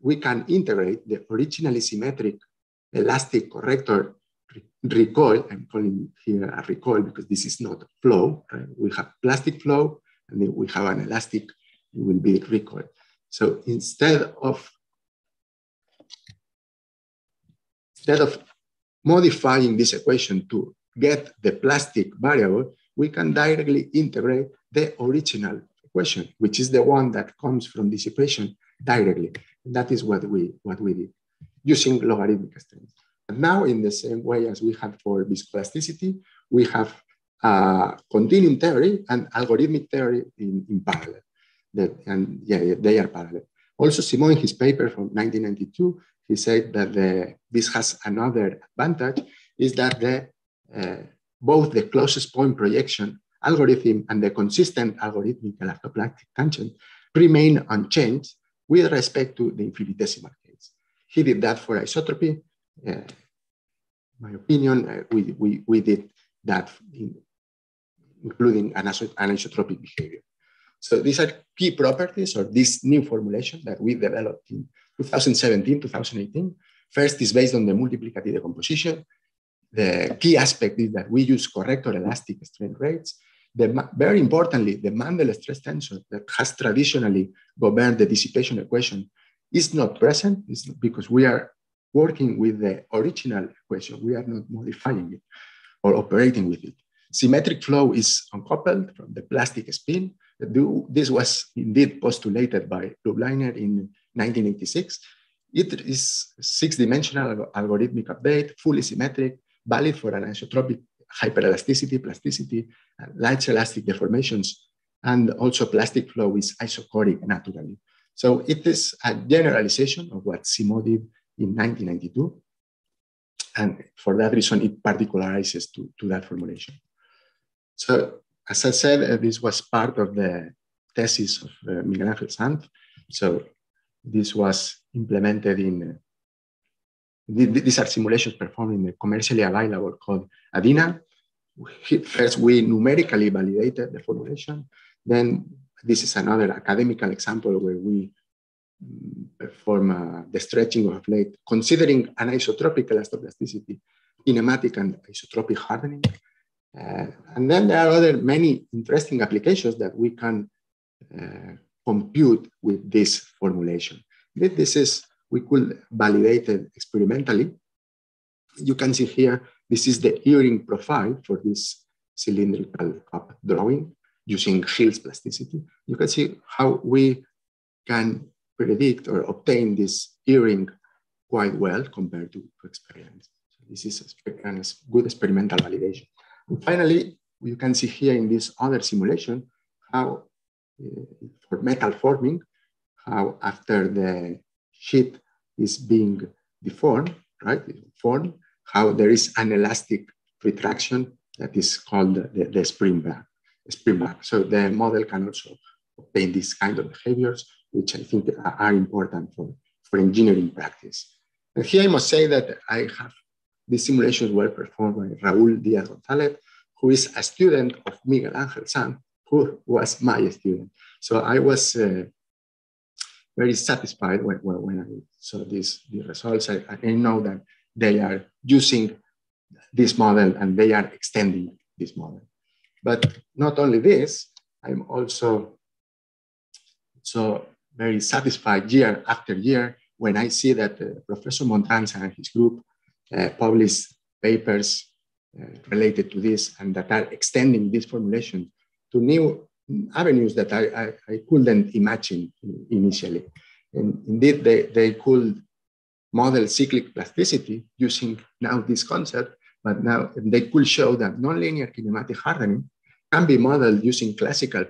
we can integrate the originally symmetric elastic corrector recoil, I'm calling here a recoil because this is not flow, right? We have plastic flow and then we have an elastic, it will be recoil. So instead of instead of modifying this equation to get the plastic variable, we can directly integrate the original equation, which is the one that comes from dissipation directly. And that is what we, what we did using logarithmic strains. And now, in the same way as we had for viscoelasticity, we have uh, continuum theory and algorithmic theory in, in parallel. That, and yeah, they are parallel. Also, Simo, in his paper from 1992, he said that the, this has another advantage is that the, uh, both the closest point projection algorithm and the consistent algorithmic elastoplastic tangent remain unchanged with respect to the infinitesimal case. He did that for isotropy. Uh, my opinion, uh, we, we, we did that in, including an, anisotropic behavior. So these are key properties or this new formulation that we developed in 2017, 2018. First is based on the multiplicative decomposition. The key aspect is that we use correct or elastic strain rates. The, very importantly, the Mandel stress tensor that has traditionally governed the dissipation equation is not present it's because we are working with the original equation. We are not modifying it or operating with it. Symmetric flow is uncoupled from the plastic spin. This was indeed postulated by Lubliner in 1986. It is six-dimensional algorithmic update, fully symmetric, valid for anisotropic hyperelasticity, plasticity, large elastic deformations, and also plastic flow is isochoric naturally. So it is a generalization of what Simo did in 1992. And for that reason, it particularizes to, to that formulation. So as I said, uh, this was part of the thesis of uh, Miguel Angel Sanz. So this was implemented in, these are simulations performed in the commercially available code Adina. First, we numerically validated the formulation. Then this is another academical example where we mm, perform uh, the stretching of a plate, considering anisotropic elastoplasticity, kinematic and isotropic hardening. Uh, and then there are other many interesting applications that we can uh, compute with this formulation. This is, we could validate it experimentally. You can see here, this is the earring profile for this cylindrical cup drawing using Hills plasticity. You can see how we can predict or obtain this earring quite well compared to, to experiments. So this is a, a good experimental validation. And finally, you can see here in this other simulation how uh, for metal forming, how after the sheet is being deformed, right, formed, how there is an elastic retraction that is called the, the spring back. Spring back. So the model can also obtain these kind of behaviors, which I think are important for, for engineering practice. And here I must say that I have these simulations were performed by Raul Diaz Gonzalez, who is a student of Miguel Angel Sanz, who was my student. So I was uh, very satisfied when, when I saw these, these results. I, I know that they are using this model and they are extending this model. But not only this, I'm also so very satisfied year after year when I see that uh, Professor Montáns and his group uh, publish papers uh, related to this and that are extending this formulation to new avenues that I, I, I couldn't imagine initially. And indeed, they, they could model cyclic plasticity using now this concept, but now they could show that nonlinear kinematic hardening can be modeled using classical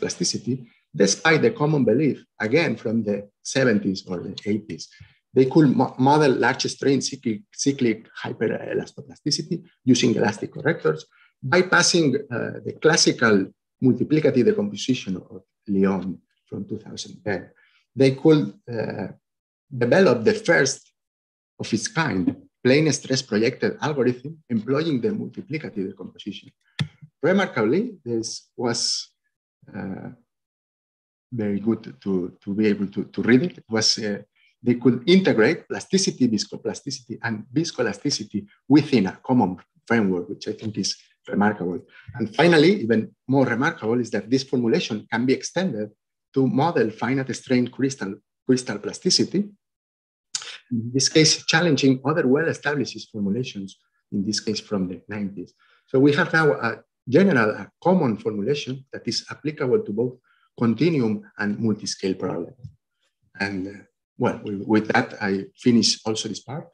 plasticity, despite the common belief, again, from the 70s or the 80s. They could mo model large strain cyclic, cyclic hyperelastoplasticity using elastic correctors, bypassing uh, the classical multiplicative decomposition of Lyon from 2010. They could uh, develop the first of its kind plane stress projected algorithm employing the multiplicative decomposition. Remarkably, this was uh, very good to, to be able to, to read it. It was uh, they could integrate plasticity, viscoplasticity, and viscoelasticity within a common framework, which I think is remarkable. And finally, even more remarkable is that this formulation can be extended to model finite strain crystal, crystal plasticity, in this case, challenging other well-established formulations, in this case from the 90s. So we have now a general, a common formulation that is applicable to both continuum and multi-scale problems. And uh, well, with that, I finish also this part.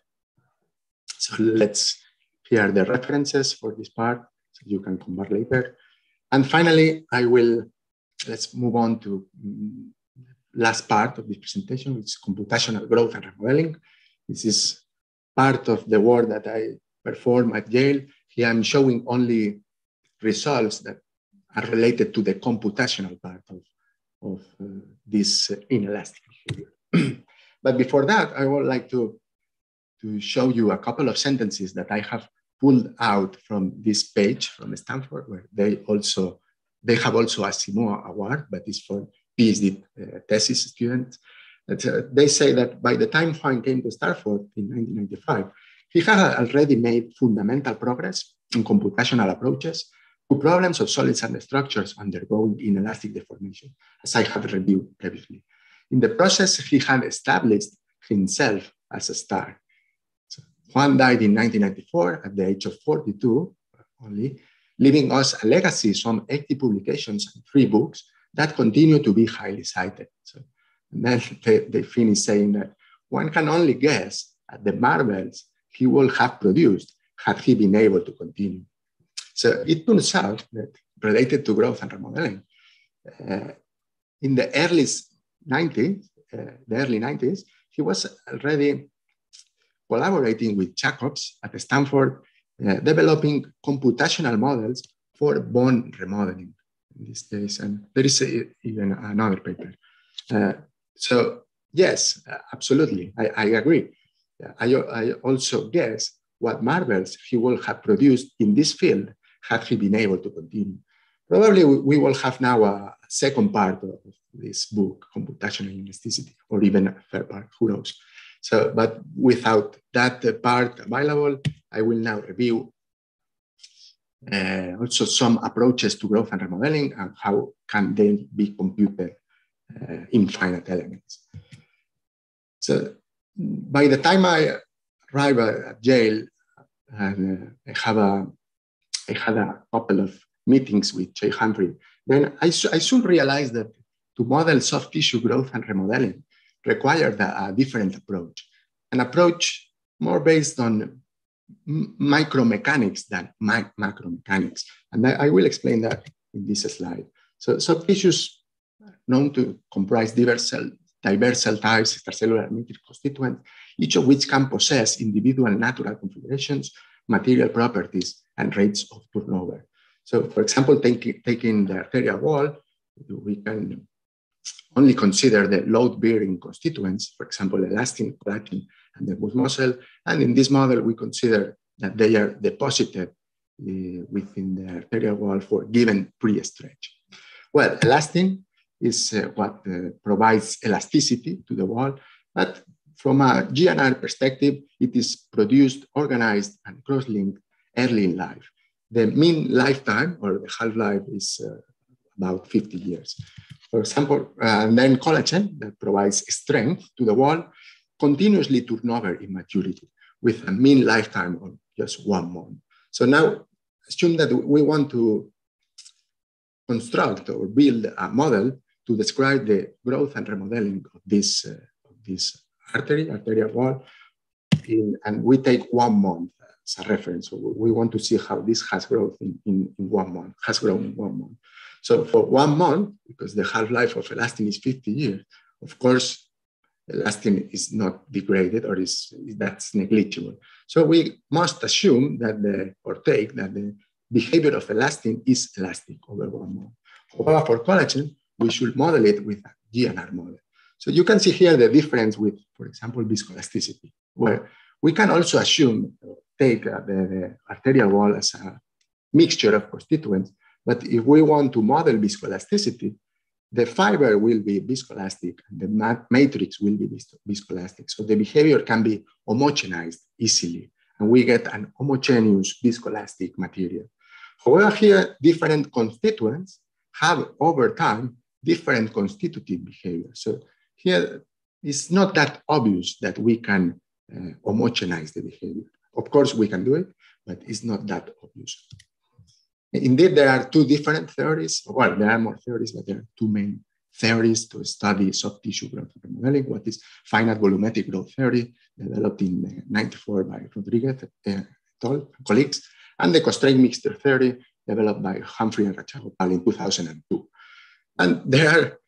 So let's hear the references for this part so you can come back later. And finally, I will, let's move on to mm, last part of this presentation, which is computational growth and remodeling. This is part of the work that I perform at Yale. Here I'm showing only results that are related to the computational part of, of uh, this uh, inelastic behavior. but before that, I would like to, to show you a couple of sentences that I have pulled out from this page from Stanford, where they also they have also a Simo award, but it's for PhD uh, thesis students. That, uh, they say that by the time Juan came to Stanford in 1995, he had already made fundamental progress in computational approaches to problems of solids and structures undergoing inelastic deformation, as I have reviewed previously. In the process, he had established himself as a star. Juan died in 1994 at the age of 42 only, leaving us a legacy, some 80 publications and three books that continue to be highly cited. So, and then they, they finish saying that one can only guess at the marvels he would have produced had he been able to continue. So it turns out that related to growth and remodeling, uh, in the early 90s, uh, the early 90s, he was already collaborating with Jacobs at Stanford, uh, developing computational models for bone remodeling in this case. And there is a, even another paper. Uh, so yes, absolutely, I, I agree. I, I also guess what marvels he will have produced in this field had he been able to continue. Probably we will have now a second part of this book, computational inelasticity, or even a third part, who knows. So, but without that part available, I will now review uh, also some approaches to growth and remodeling and how can they be computed uh, in finite elements. So by the time I arrived at Yale, and uh, I, have a, I had a couple of meetings with Jay Humphrey, then I, I soon realized that to model soft tissue growth and remodeling required a, a different approach, an approach more based on micromechanics than ma macromechanics. And I, I, will explain that in this slide. So soft tissues known to comprise diverse cell, diverse cell types, extracellular matrix constituents, each of which can possess individual natural configurations, material properties, and rates of turnover. So for example, take, taking the arterial wall, we can only consider the load-bearing constituents, for example, elastin, collagen, and the smooth muscle. And in this model, we consider that they are deposited uh, within the arterial wall for given pre-stretch. Well, elastin is uh, what uh, provides elasticity to the wall, but from a GNR perspective, it is produced, organized, and cross-linked early in life. The mean lifetime or the half-life is uh, about 50 years. For example, uh, and then collagen that provides strength to the wall continuously turn over in maturity with a mean lifetime of just one month. So now assume that we want to construct or build a model to describe the growth and remodeling of this, uh, of this artery, arterial wall, in, and we take one month as a reference. So we want to see how this has growth in, in, in one month, has grown in one month. So for one month, because the half-life of elastin is 50 years, of course, elastin is not degraded or is that's negligible. So we must assume that the, or take that the behavior of elastin is elastic over one month. However, for collagen, we should model it with a GNR model. So you can see here the difference with, for example, viscoelasticity, where we can also assume, take uh, the, the arterial wall as a mixture of constituents, but if we want to model viscoelasticity, the fiber will be viscoelastic and the matrix will be viscoelastic. So the behavior can be homogenized easily and we get an homogeneous viscoelastic material. However, here different constituents have over time different constitutive behavior. So here it's not that obvious that we can uh, homogenize the behavior. Of course, we can do it, but it's not that obvious. Indeed, there are two different theories. Well, there are more theories, but there are two main theories to study soft tissue growth remodeling. What is finite volumetric growth theory, developed in 94 by Rodriguez uh, colleagues, and the constraint mixture theory, developed by Humphrey and Rajagopal in 2002. And there are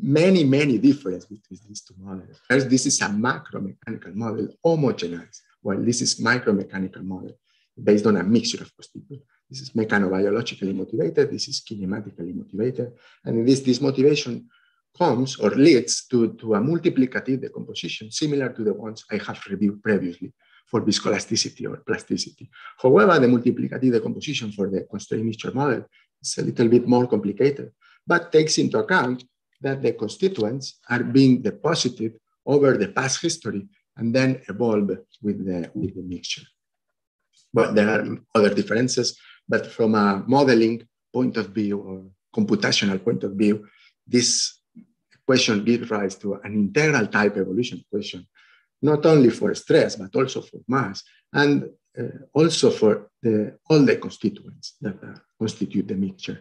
many, many differences between these two models. First, this is a macro-mechanical model, homogenized, while this is micro-mechanical model based on a mixture of constituents. This is mechanobiologically motivated, this is kinematically motivated. And this, this motivation comes or leads to, to a multiplicative decomposition similar to the ones I have reviewed previously for viscoelasticity or plasticity. However, the multiplicative decomposition for the constraint mixture model is a little bit more complicated, but takes into account that the constituents are being deposited over the past history and then evolve with the, with the mixture. But there are other differences but from a modeling point of view or computational point of view, this question gives rise to an integral type evolution question, not only for stress, but also for mass, and uh, also for the, all the constituents that uh, constitute the mixture.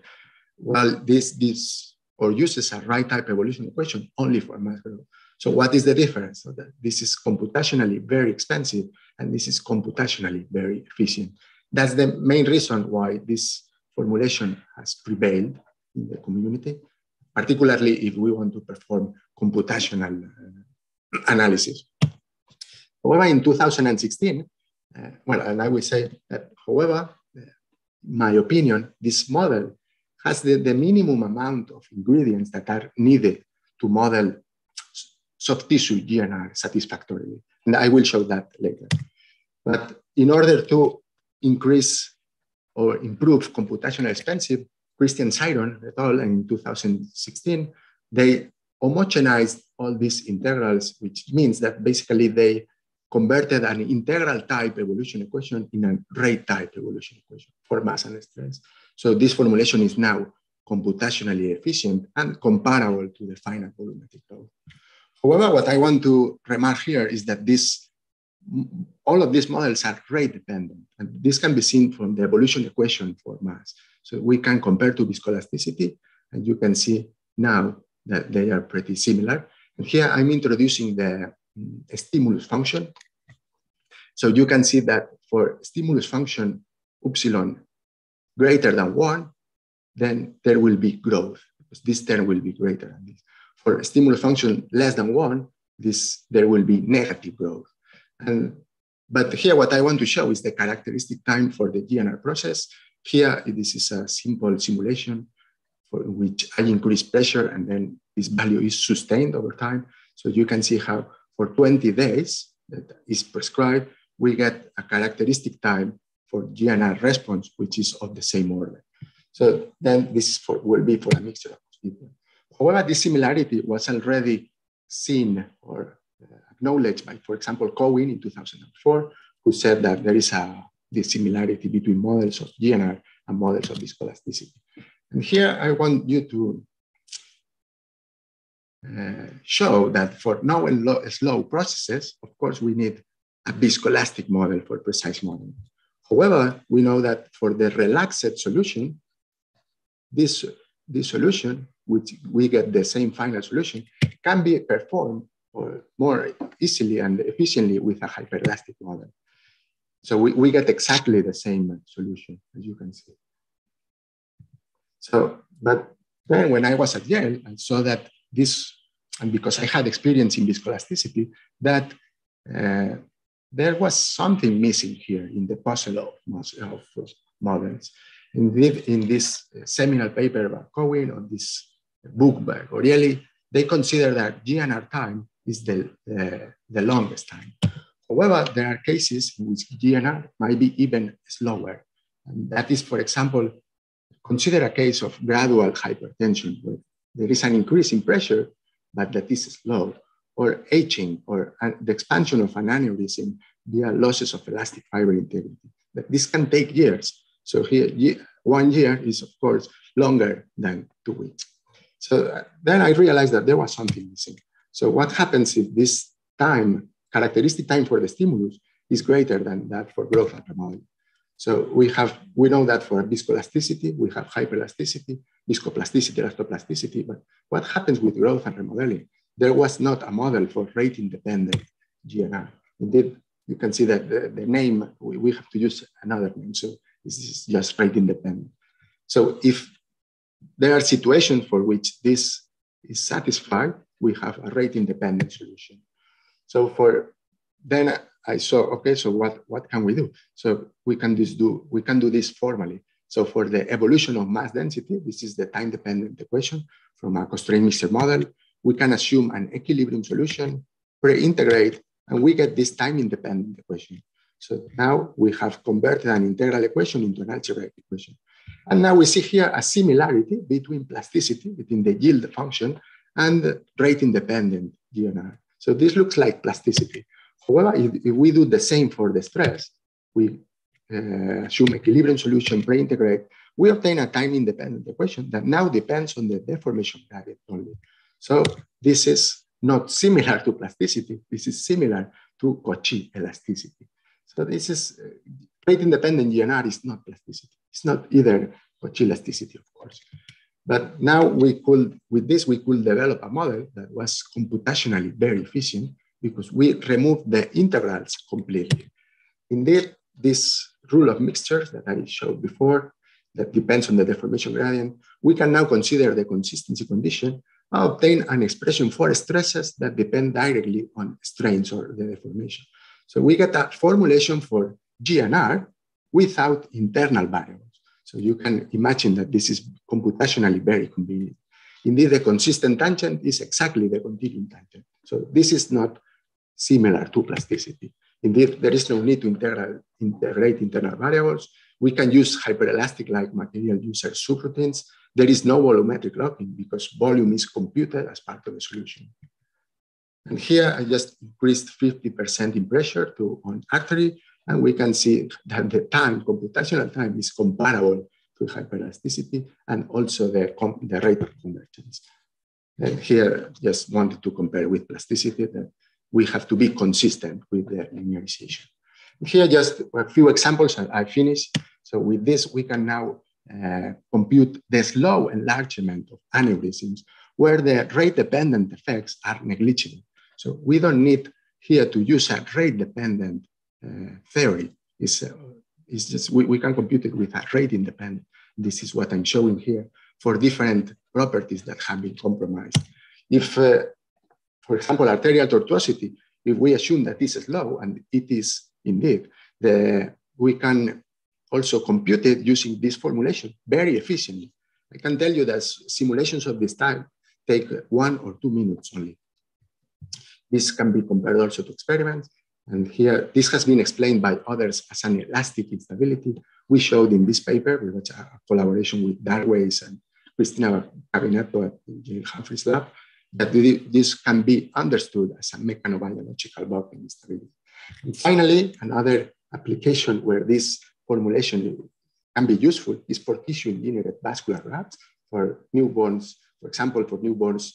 Well, this, this or uses a right type evolution equation only for mass growth. So what is the difference? So that this is computationally very expensive and this is computationally very efficient. That's the main reason why this formulation has prevailed in the community, particularly if we want to perform computational uh, analysis. However, in 2016, uh, well, and I will say that, however, uh, my opinion, this model has the, the minimum amount of ingredients that are needed to model soft tissue GNR satisfactorily. And I will show that later. But in order to increase or improve computational expensive, Christian Cyron et al. in 2016, they homogenized all these integrals, which means that basically they converted an integral type evolution equation in a rate type evolution equation for mass and stress. So this formulation is now computationally efficient and comparable to the finite volumetric growth. However, what I want to remark here is that this all of these models are rate dependent. And this can be seen from the evolution equation for mass. So we can compare to viscoelasticity, and you can see now that they are pretty similar. And here I'm introducing the um, stimulus function. So you can see that for stimulus function epsilon greater than one, then there will be growth because this term will be greater than this. For stimulus function less than one, this there will be negative growth. And, but here what I want to show is the characteristic time for the GNR process. Here, this is a simple simulation for which I increase pressure and then this value is sustained over time. So you can see how for 20 days, that is prescribed, we get a characteristic time for GNR response, which is of the same order. So then this for, will be for a mixture of people. However, this similarity was already seen or uh, acknowledged by, for example, Cowin in 2004, who said that there is a this similarity between models of GNR and models of viscoelasticity. And here I want you to uh, show that for now and slow processes, of course, we need a viscoelastic model for precise modeling. However, we know that for the relaxed solution, this, this solution, which we get the same final solution, can be performed more easily and efficiently with a hyperelastic model. So we, we get exactly the same solution, as you can see. So, but then when I was at Yale, I saw that this, and because I had experience in viscoelasticity, that uh, there was something missing here in the puzzle of, of models. In, the, in this seminal paper by Cowin or this book by Goriely, they consider that GNR time is the, uh, the longest time. However, there are cases in which GNR might be even slower. And that is, for example, consider a case of gradual hypertension where there is an increase in pressure, but that is slow, or aging, or the expansion of an aneurysm via losses of elastic fiber integrity. This can take years. So here, one year is, of course, longer than two weeks. So uh, then I realized that there was something missing. So what happens if this time characteristic time for the stimulus is greater than that for growth and remodeling. So we have, we know that for viscoelasticity, we have hyperelasticity, viscoplasticity, elastoplasticity, but what happens with growth and remodeling? There was not a model for rate independent GNR. Indeed, you can see that the, the name, we, we have to use another name. So this is just rate independent. So if there are situations for which this is satisfied, we have a rate independent solution. So for then I saw, okay, so what, what can we do? So we can just do, we can do this formally. So for the evolution of mass density, this is the time-dependent equation from a constraint model. We can assume an equilibrium solution, pre-integrate, and we get this time-independent equation. So now we have converted an integral equation into an algebraic equation. And now we see here a similarity between plasticity, between the yield function, and rate-independent GNR. So this looks like plasticity. However, if, if we do the same for the stress, we uh, assume equilibrium solution, pre-integrate, we obtain a time-independent equation that now depends on the deformation gradient only. So this is not similar to plasticity. This is similar to Cauchy elasticity. So this is uh, rate-independent GNR is not plasticity. It's not either Cauchy elasticity, of course. But now we could, with this, we could develop a model that was computationally very efficient because we removed the integrals completely. Indeed, this rule of mixtures that I showed before, that depends on the deformation gradient, we can now consider the consistency condition and obtain an expression for stresses that depend directly on strains or the deformation. So we get a formulation for GNR without internal variables. So you can imagine that this is computationally very convenient. Indeed, the consistent tangent is exactly the continuum tangent. So this is not similar to plasticity. Indeed, there is no need to integral, integrate internal variables. We can use hyperelastic-like material user subroutines. There is no volumetric locking because volume is computed as part of the solution. And here I just increased 50% in pressure to on artery and we can see that the time, computational time is comparable to hyperelasticity and also the, the rate of convergence. And here, just wanted to compare with plasticity that we have to be consistent with the linearization. Here, just a few examples, and I finish. So with this, we can now uh, compute the slow enlargement of aneurysms where the rate-dependent effects are negligible. So we don't need here to use a rate-dependent uh, theory is, uh, is just, we, we can compute it with a rate independent. This is what I'm showing here for different properties that have been compromised. If, uh, for example, arterial tortuosity, if we assume that this is low, and it is indeed, the, we can also compute it using this formulation very efficiently. I can tell you that simulations of this type take one or two minutes only. This can be compared also to experiments. And here, this has been explained by others as an elastic instability. We showed in this paper, which a collaboration with Dar Weiss and Cristina Cavinato at Jay Humphrey's lab, that this can be understood as a mechanobiological buckling instability. And finally, another application where this formulation can be useful is for tissue engineered vascular grafts for newborns, for example, for newborns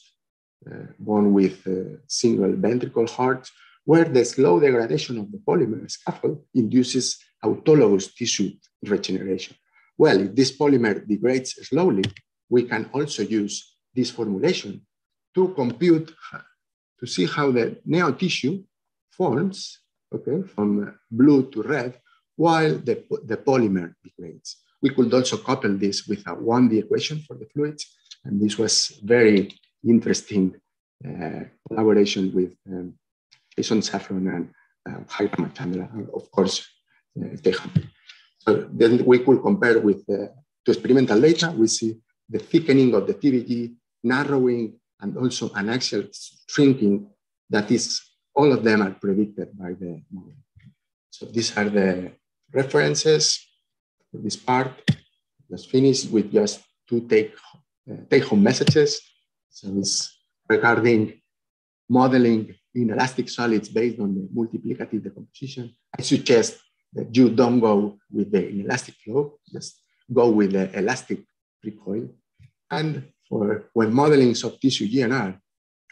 uh, born with uh, single ventricle hearts, where the slow degradation of the polymer scaffold induces autologous tissue regeneration. Well, if this polymer degrades slowly, we can also use this formulation to compute, to see how the neo tissue forms, okay, from blue to red, while the, the polymer degrades. We could also couple this with a 1D equation for the fluids, and this was very interesting uh, collaboration with um, Jason Szafron and uh, Hiram Chandra, of course, uh, So then we could compare with uh, to experimental data. We see the thickening of the TVG, narrowing, and also an axial shrinking. That is, all of them are predicted by the model. So these are the references for this part. Let's finish with just two take, uh, take home messages. So it's regarding modeling in elastic solids based on the multiplicative decomposition. I suggest that you don't go with the inelastic flow, just go with the elastic recoil. And for when modeling soft tissue GNR,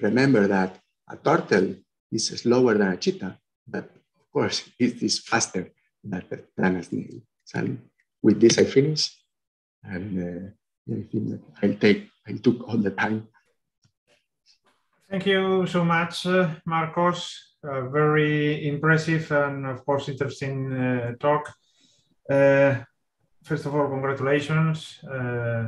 remember that a turtle is slower than a cheetah, but of course it is faster than, a snail. So with this I finish. And uh, I think I'll take, I took all the time Thank you so much, uh, Marcos. Uh, very impressive and, of course, interesting uh, talk. Uh, first of all, congratulations. Uh,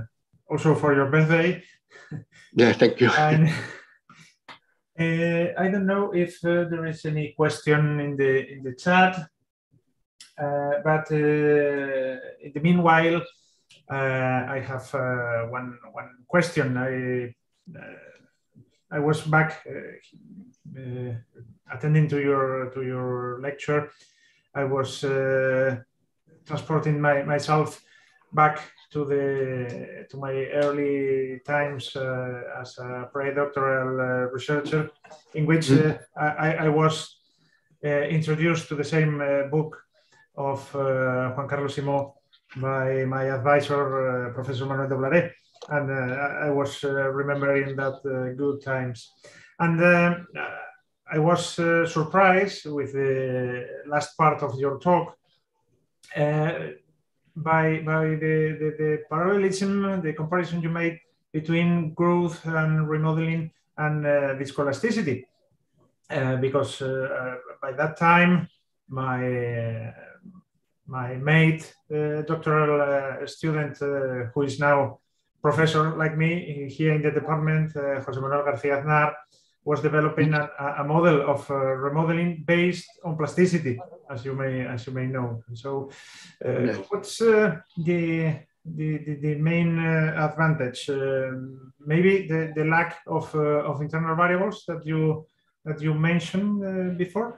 also for your birthday. Yeah, thank you. and, uh, I don't know if there is any question in the in the chat, but in the meanwhile, I have one one question. I I was back uh, uh, attending to your to your lecture. I was uh, transporting my, myself back to the to my early times uh, as a pre-doctoral uh, researcher, in which mm. I, I, was introduced to the same book of Juan Carlos Simó by my advisor, Professor Manuel Doblaré and uh, I was uh, remembering that uh, good times. And I was surprised with the last part of your talk by by the, the, the, parallelism, the comparison you made between growth and remodeling and uh, viscoelasticity. Uh, because uh, by that time, my my mate, doctoral student who is now professor like me here in the department, uh, Jose Manuel Garcia Aznar, was developing a, a model of uh, remodeling based on plasticity, as you may as you may know. So, uh, what's uh, the, the, the main uh, advantage? Um, maybe the, the lack of uh, of internal variables that you that you mentioned before.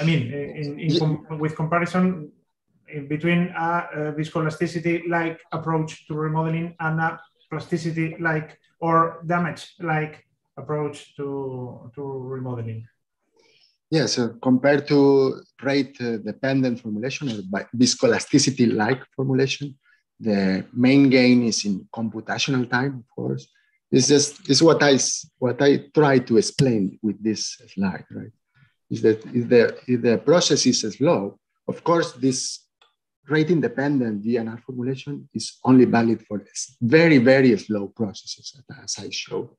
I mean, in, in com with comparison in between a, a viscoelasticity-like approach to remodeling and a plasticity-like or damage-like approach to, to remodeling. Yeah, so compared to rate-dependent uh, formulation uh, or viscoelasticity-like formulation, the main gain is in computational time, of course. It's just is what I what I try to explain with this slide, right? Is that if the if the process is slow, of course this rate independent GNR formulation is only valid for very, very slow processes, as I showed.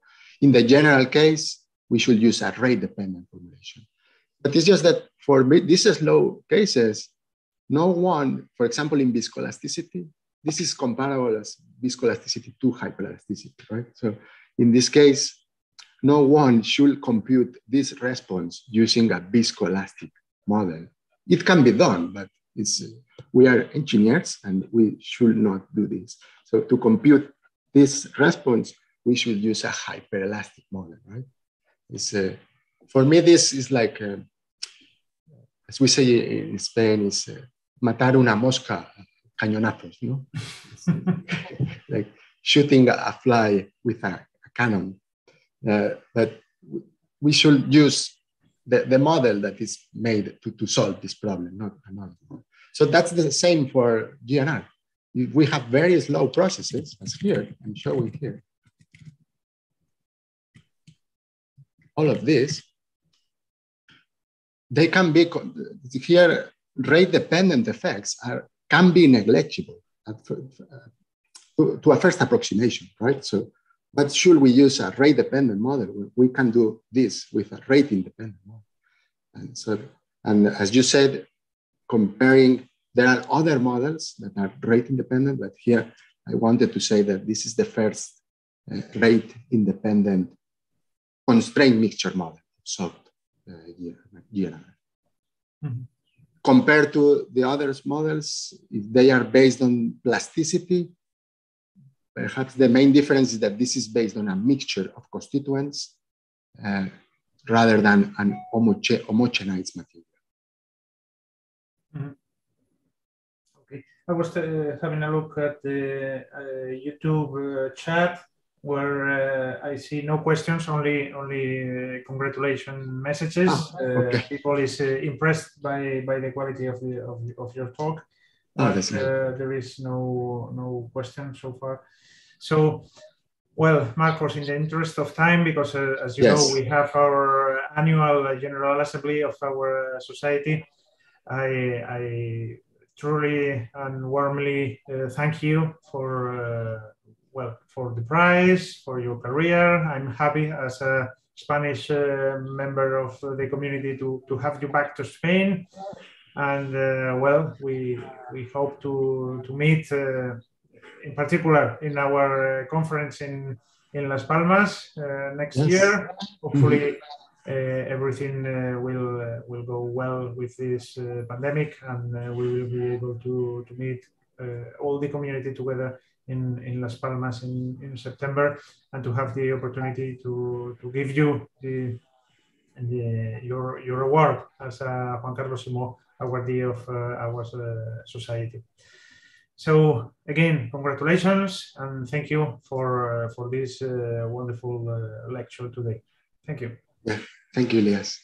In the general case, we should use a rate dependent formulation. But it's just that for these slow cases, no one, for example, in viscoelasticity, this is comparable as viscoelasticity to hyperelasticity, right? So in this case, no one should compute this response using a viscoelastic model. It can be done, but it's we are engineers and we should not do this. So to compute this response, we should use a hyperelastic model, right? It's, uh, for me, this is like uh, as we say in Spain, is uh, matar una mosca cañonazos, no? like shooting a fly with a, a cannon. Uh, but we should use the, the model that is made to, to solve this problem, not another. So that's the same for GNR. We have very slow processes, as here, I'm showing here. All of this, they can be, here, rate dependent effects are, can be negligible at, uh, to, to a first approximation, right? So, but should we use a rate dependent model? We can do this with a rate independent model. And so, and as you said, comparing, there are other models that are rate independent, but here I wanted to say that this is the first uh, rate independent constraint mixture model solved uh, GNR. Mm-hmm. Compared to the other models, if they are based on plasticity, Perhaps the main difference is that this is based on a mixture of constituents uh, rather than an homogenized material. Mm -hmm. Okay, I was uh, having a look at the uh, YouTube uh, chat where uh, I see no questions, only only uh, congratulation messages. Ah, okay. people is impressed by by the quality of the of, of your talk. Oh, but, there is no no question so far. So, well, Marcos, in the interest of time, because uh, as you yes. know, we have our annual General Assembly of our society. I, I truly and warmly uh, thank you for uh, well for the prize for your career. I'm happy as a Spanish uh, member of the community to, to have you back to Spain, and uh, well, we we hope to to meet uh, in particular in our uh, conference in, in Las Palmas uh, next yes. year. Hopefully, mm-hmm. uh, everything will will go well with this pandemic, and we will be able to to meet all the community together in, in Las Palmas in, in September and to have the opportunity to, to give you the, the your, your award as a Juan Carlos Simó day of uh, our uh, society. So again, congratulations and thank you for uh, for this uh, wonderful uh, lecture today. Thank you. Yeah, thank you, Elias.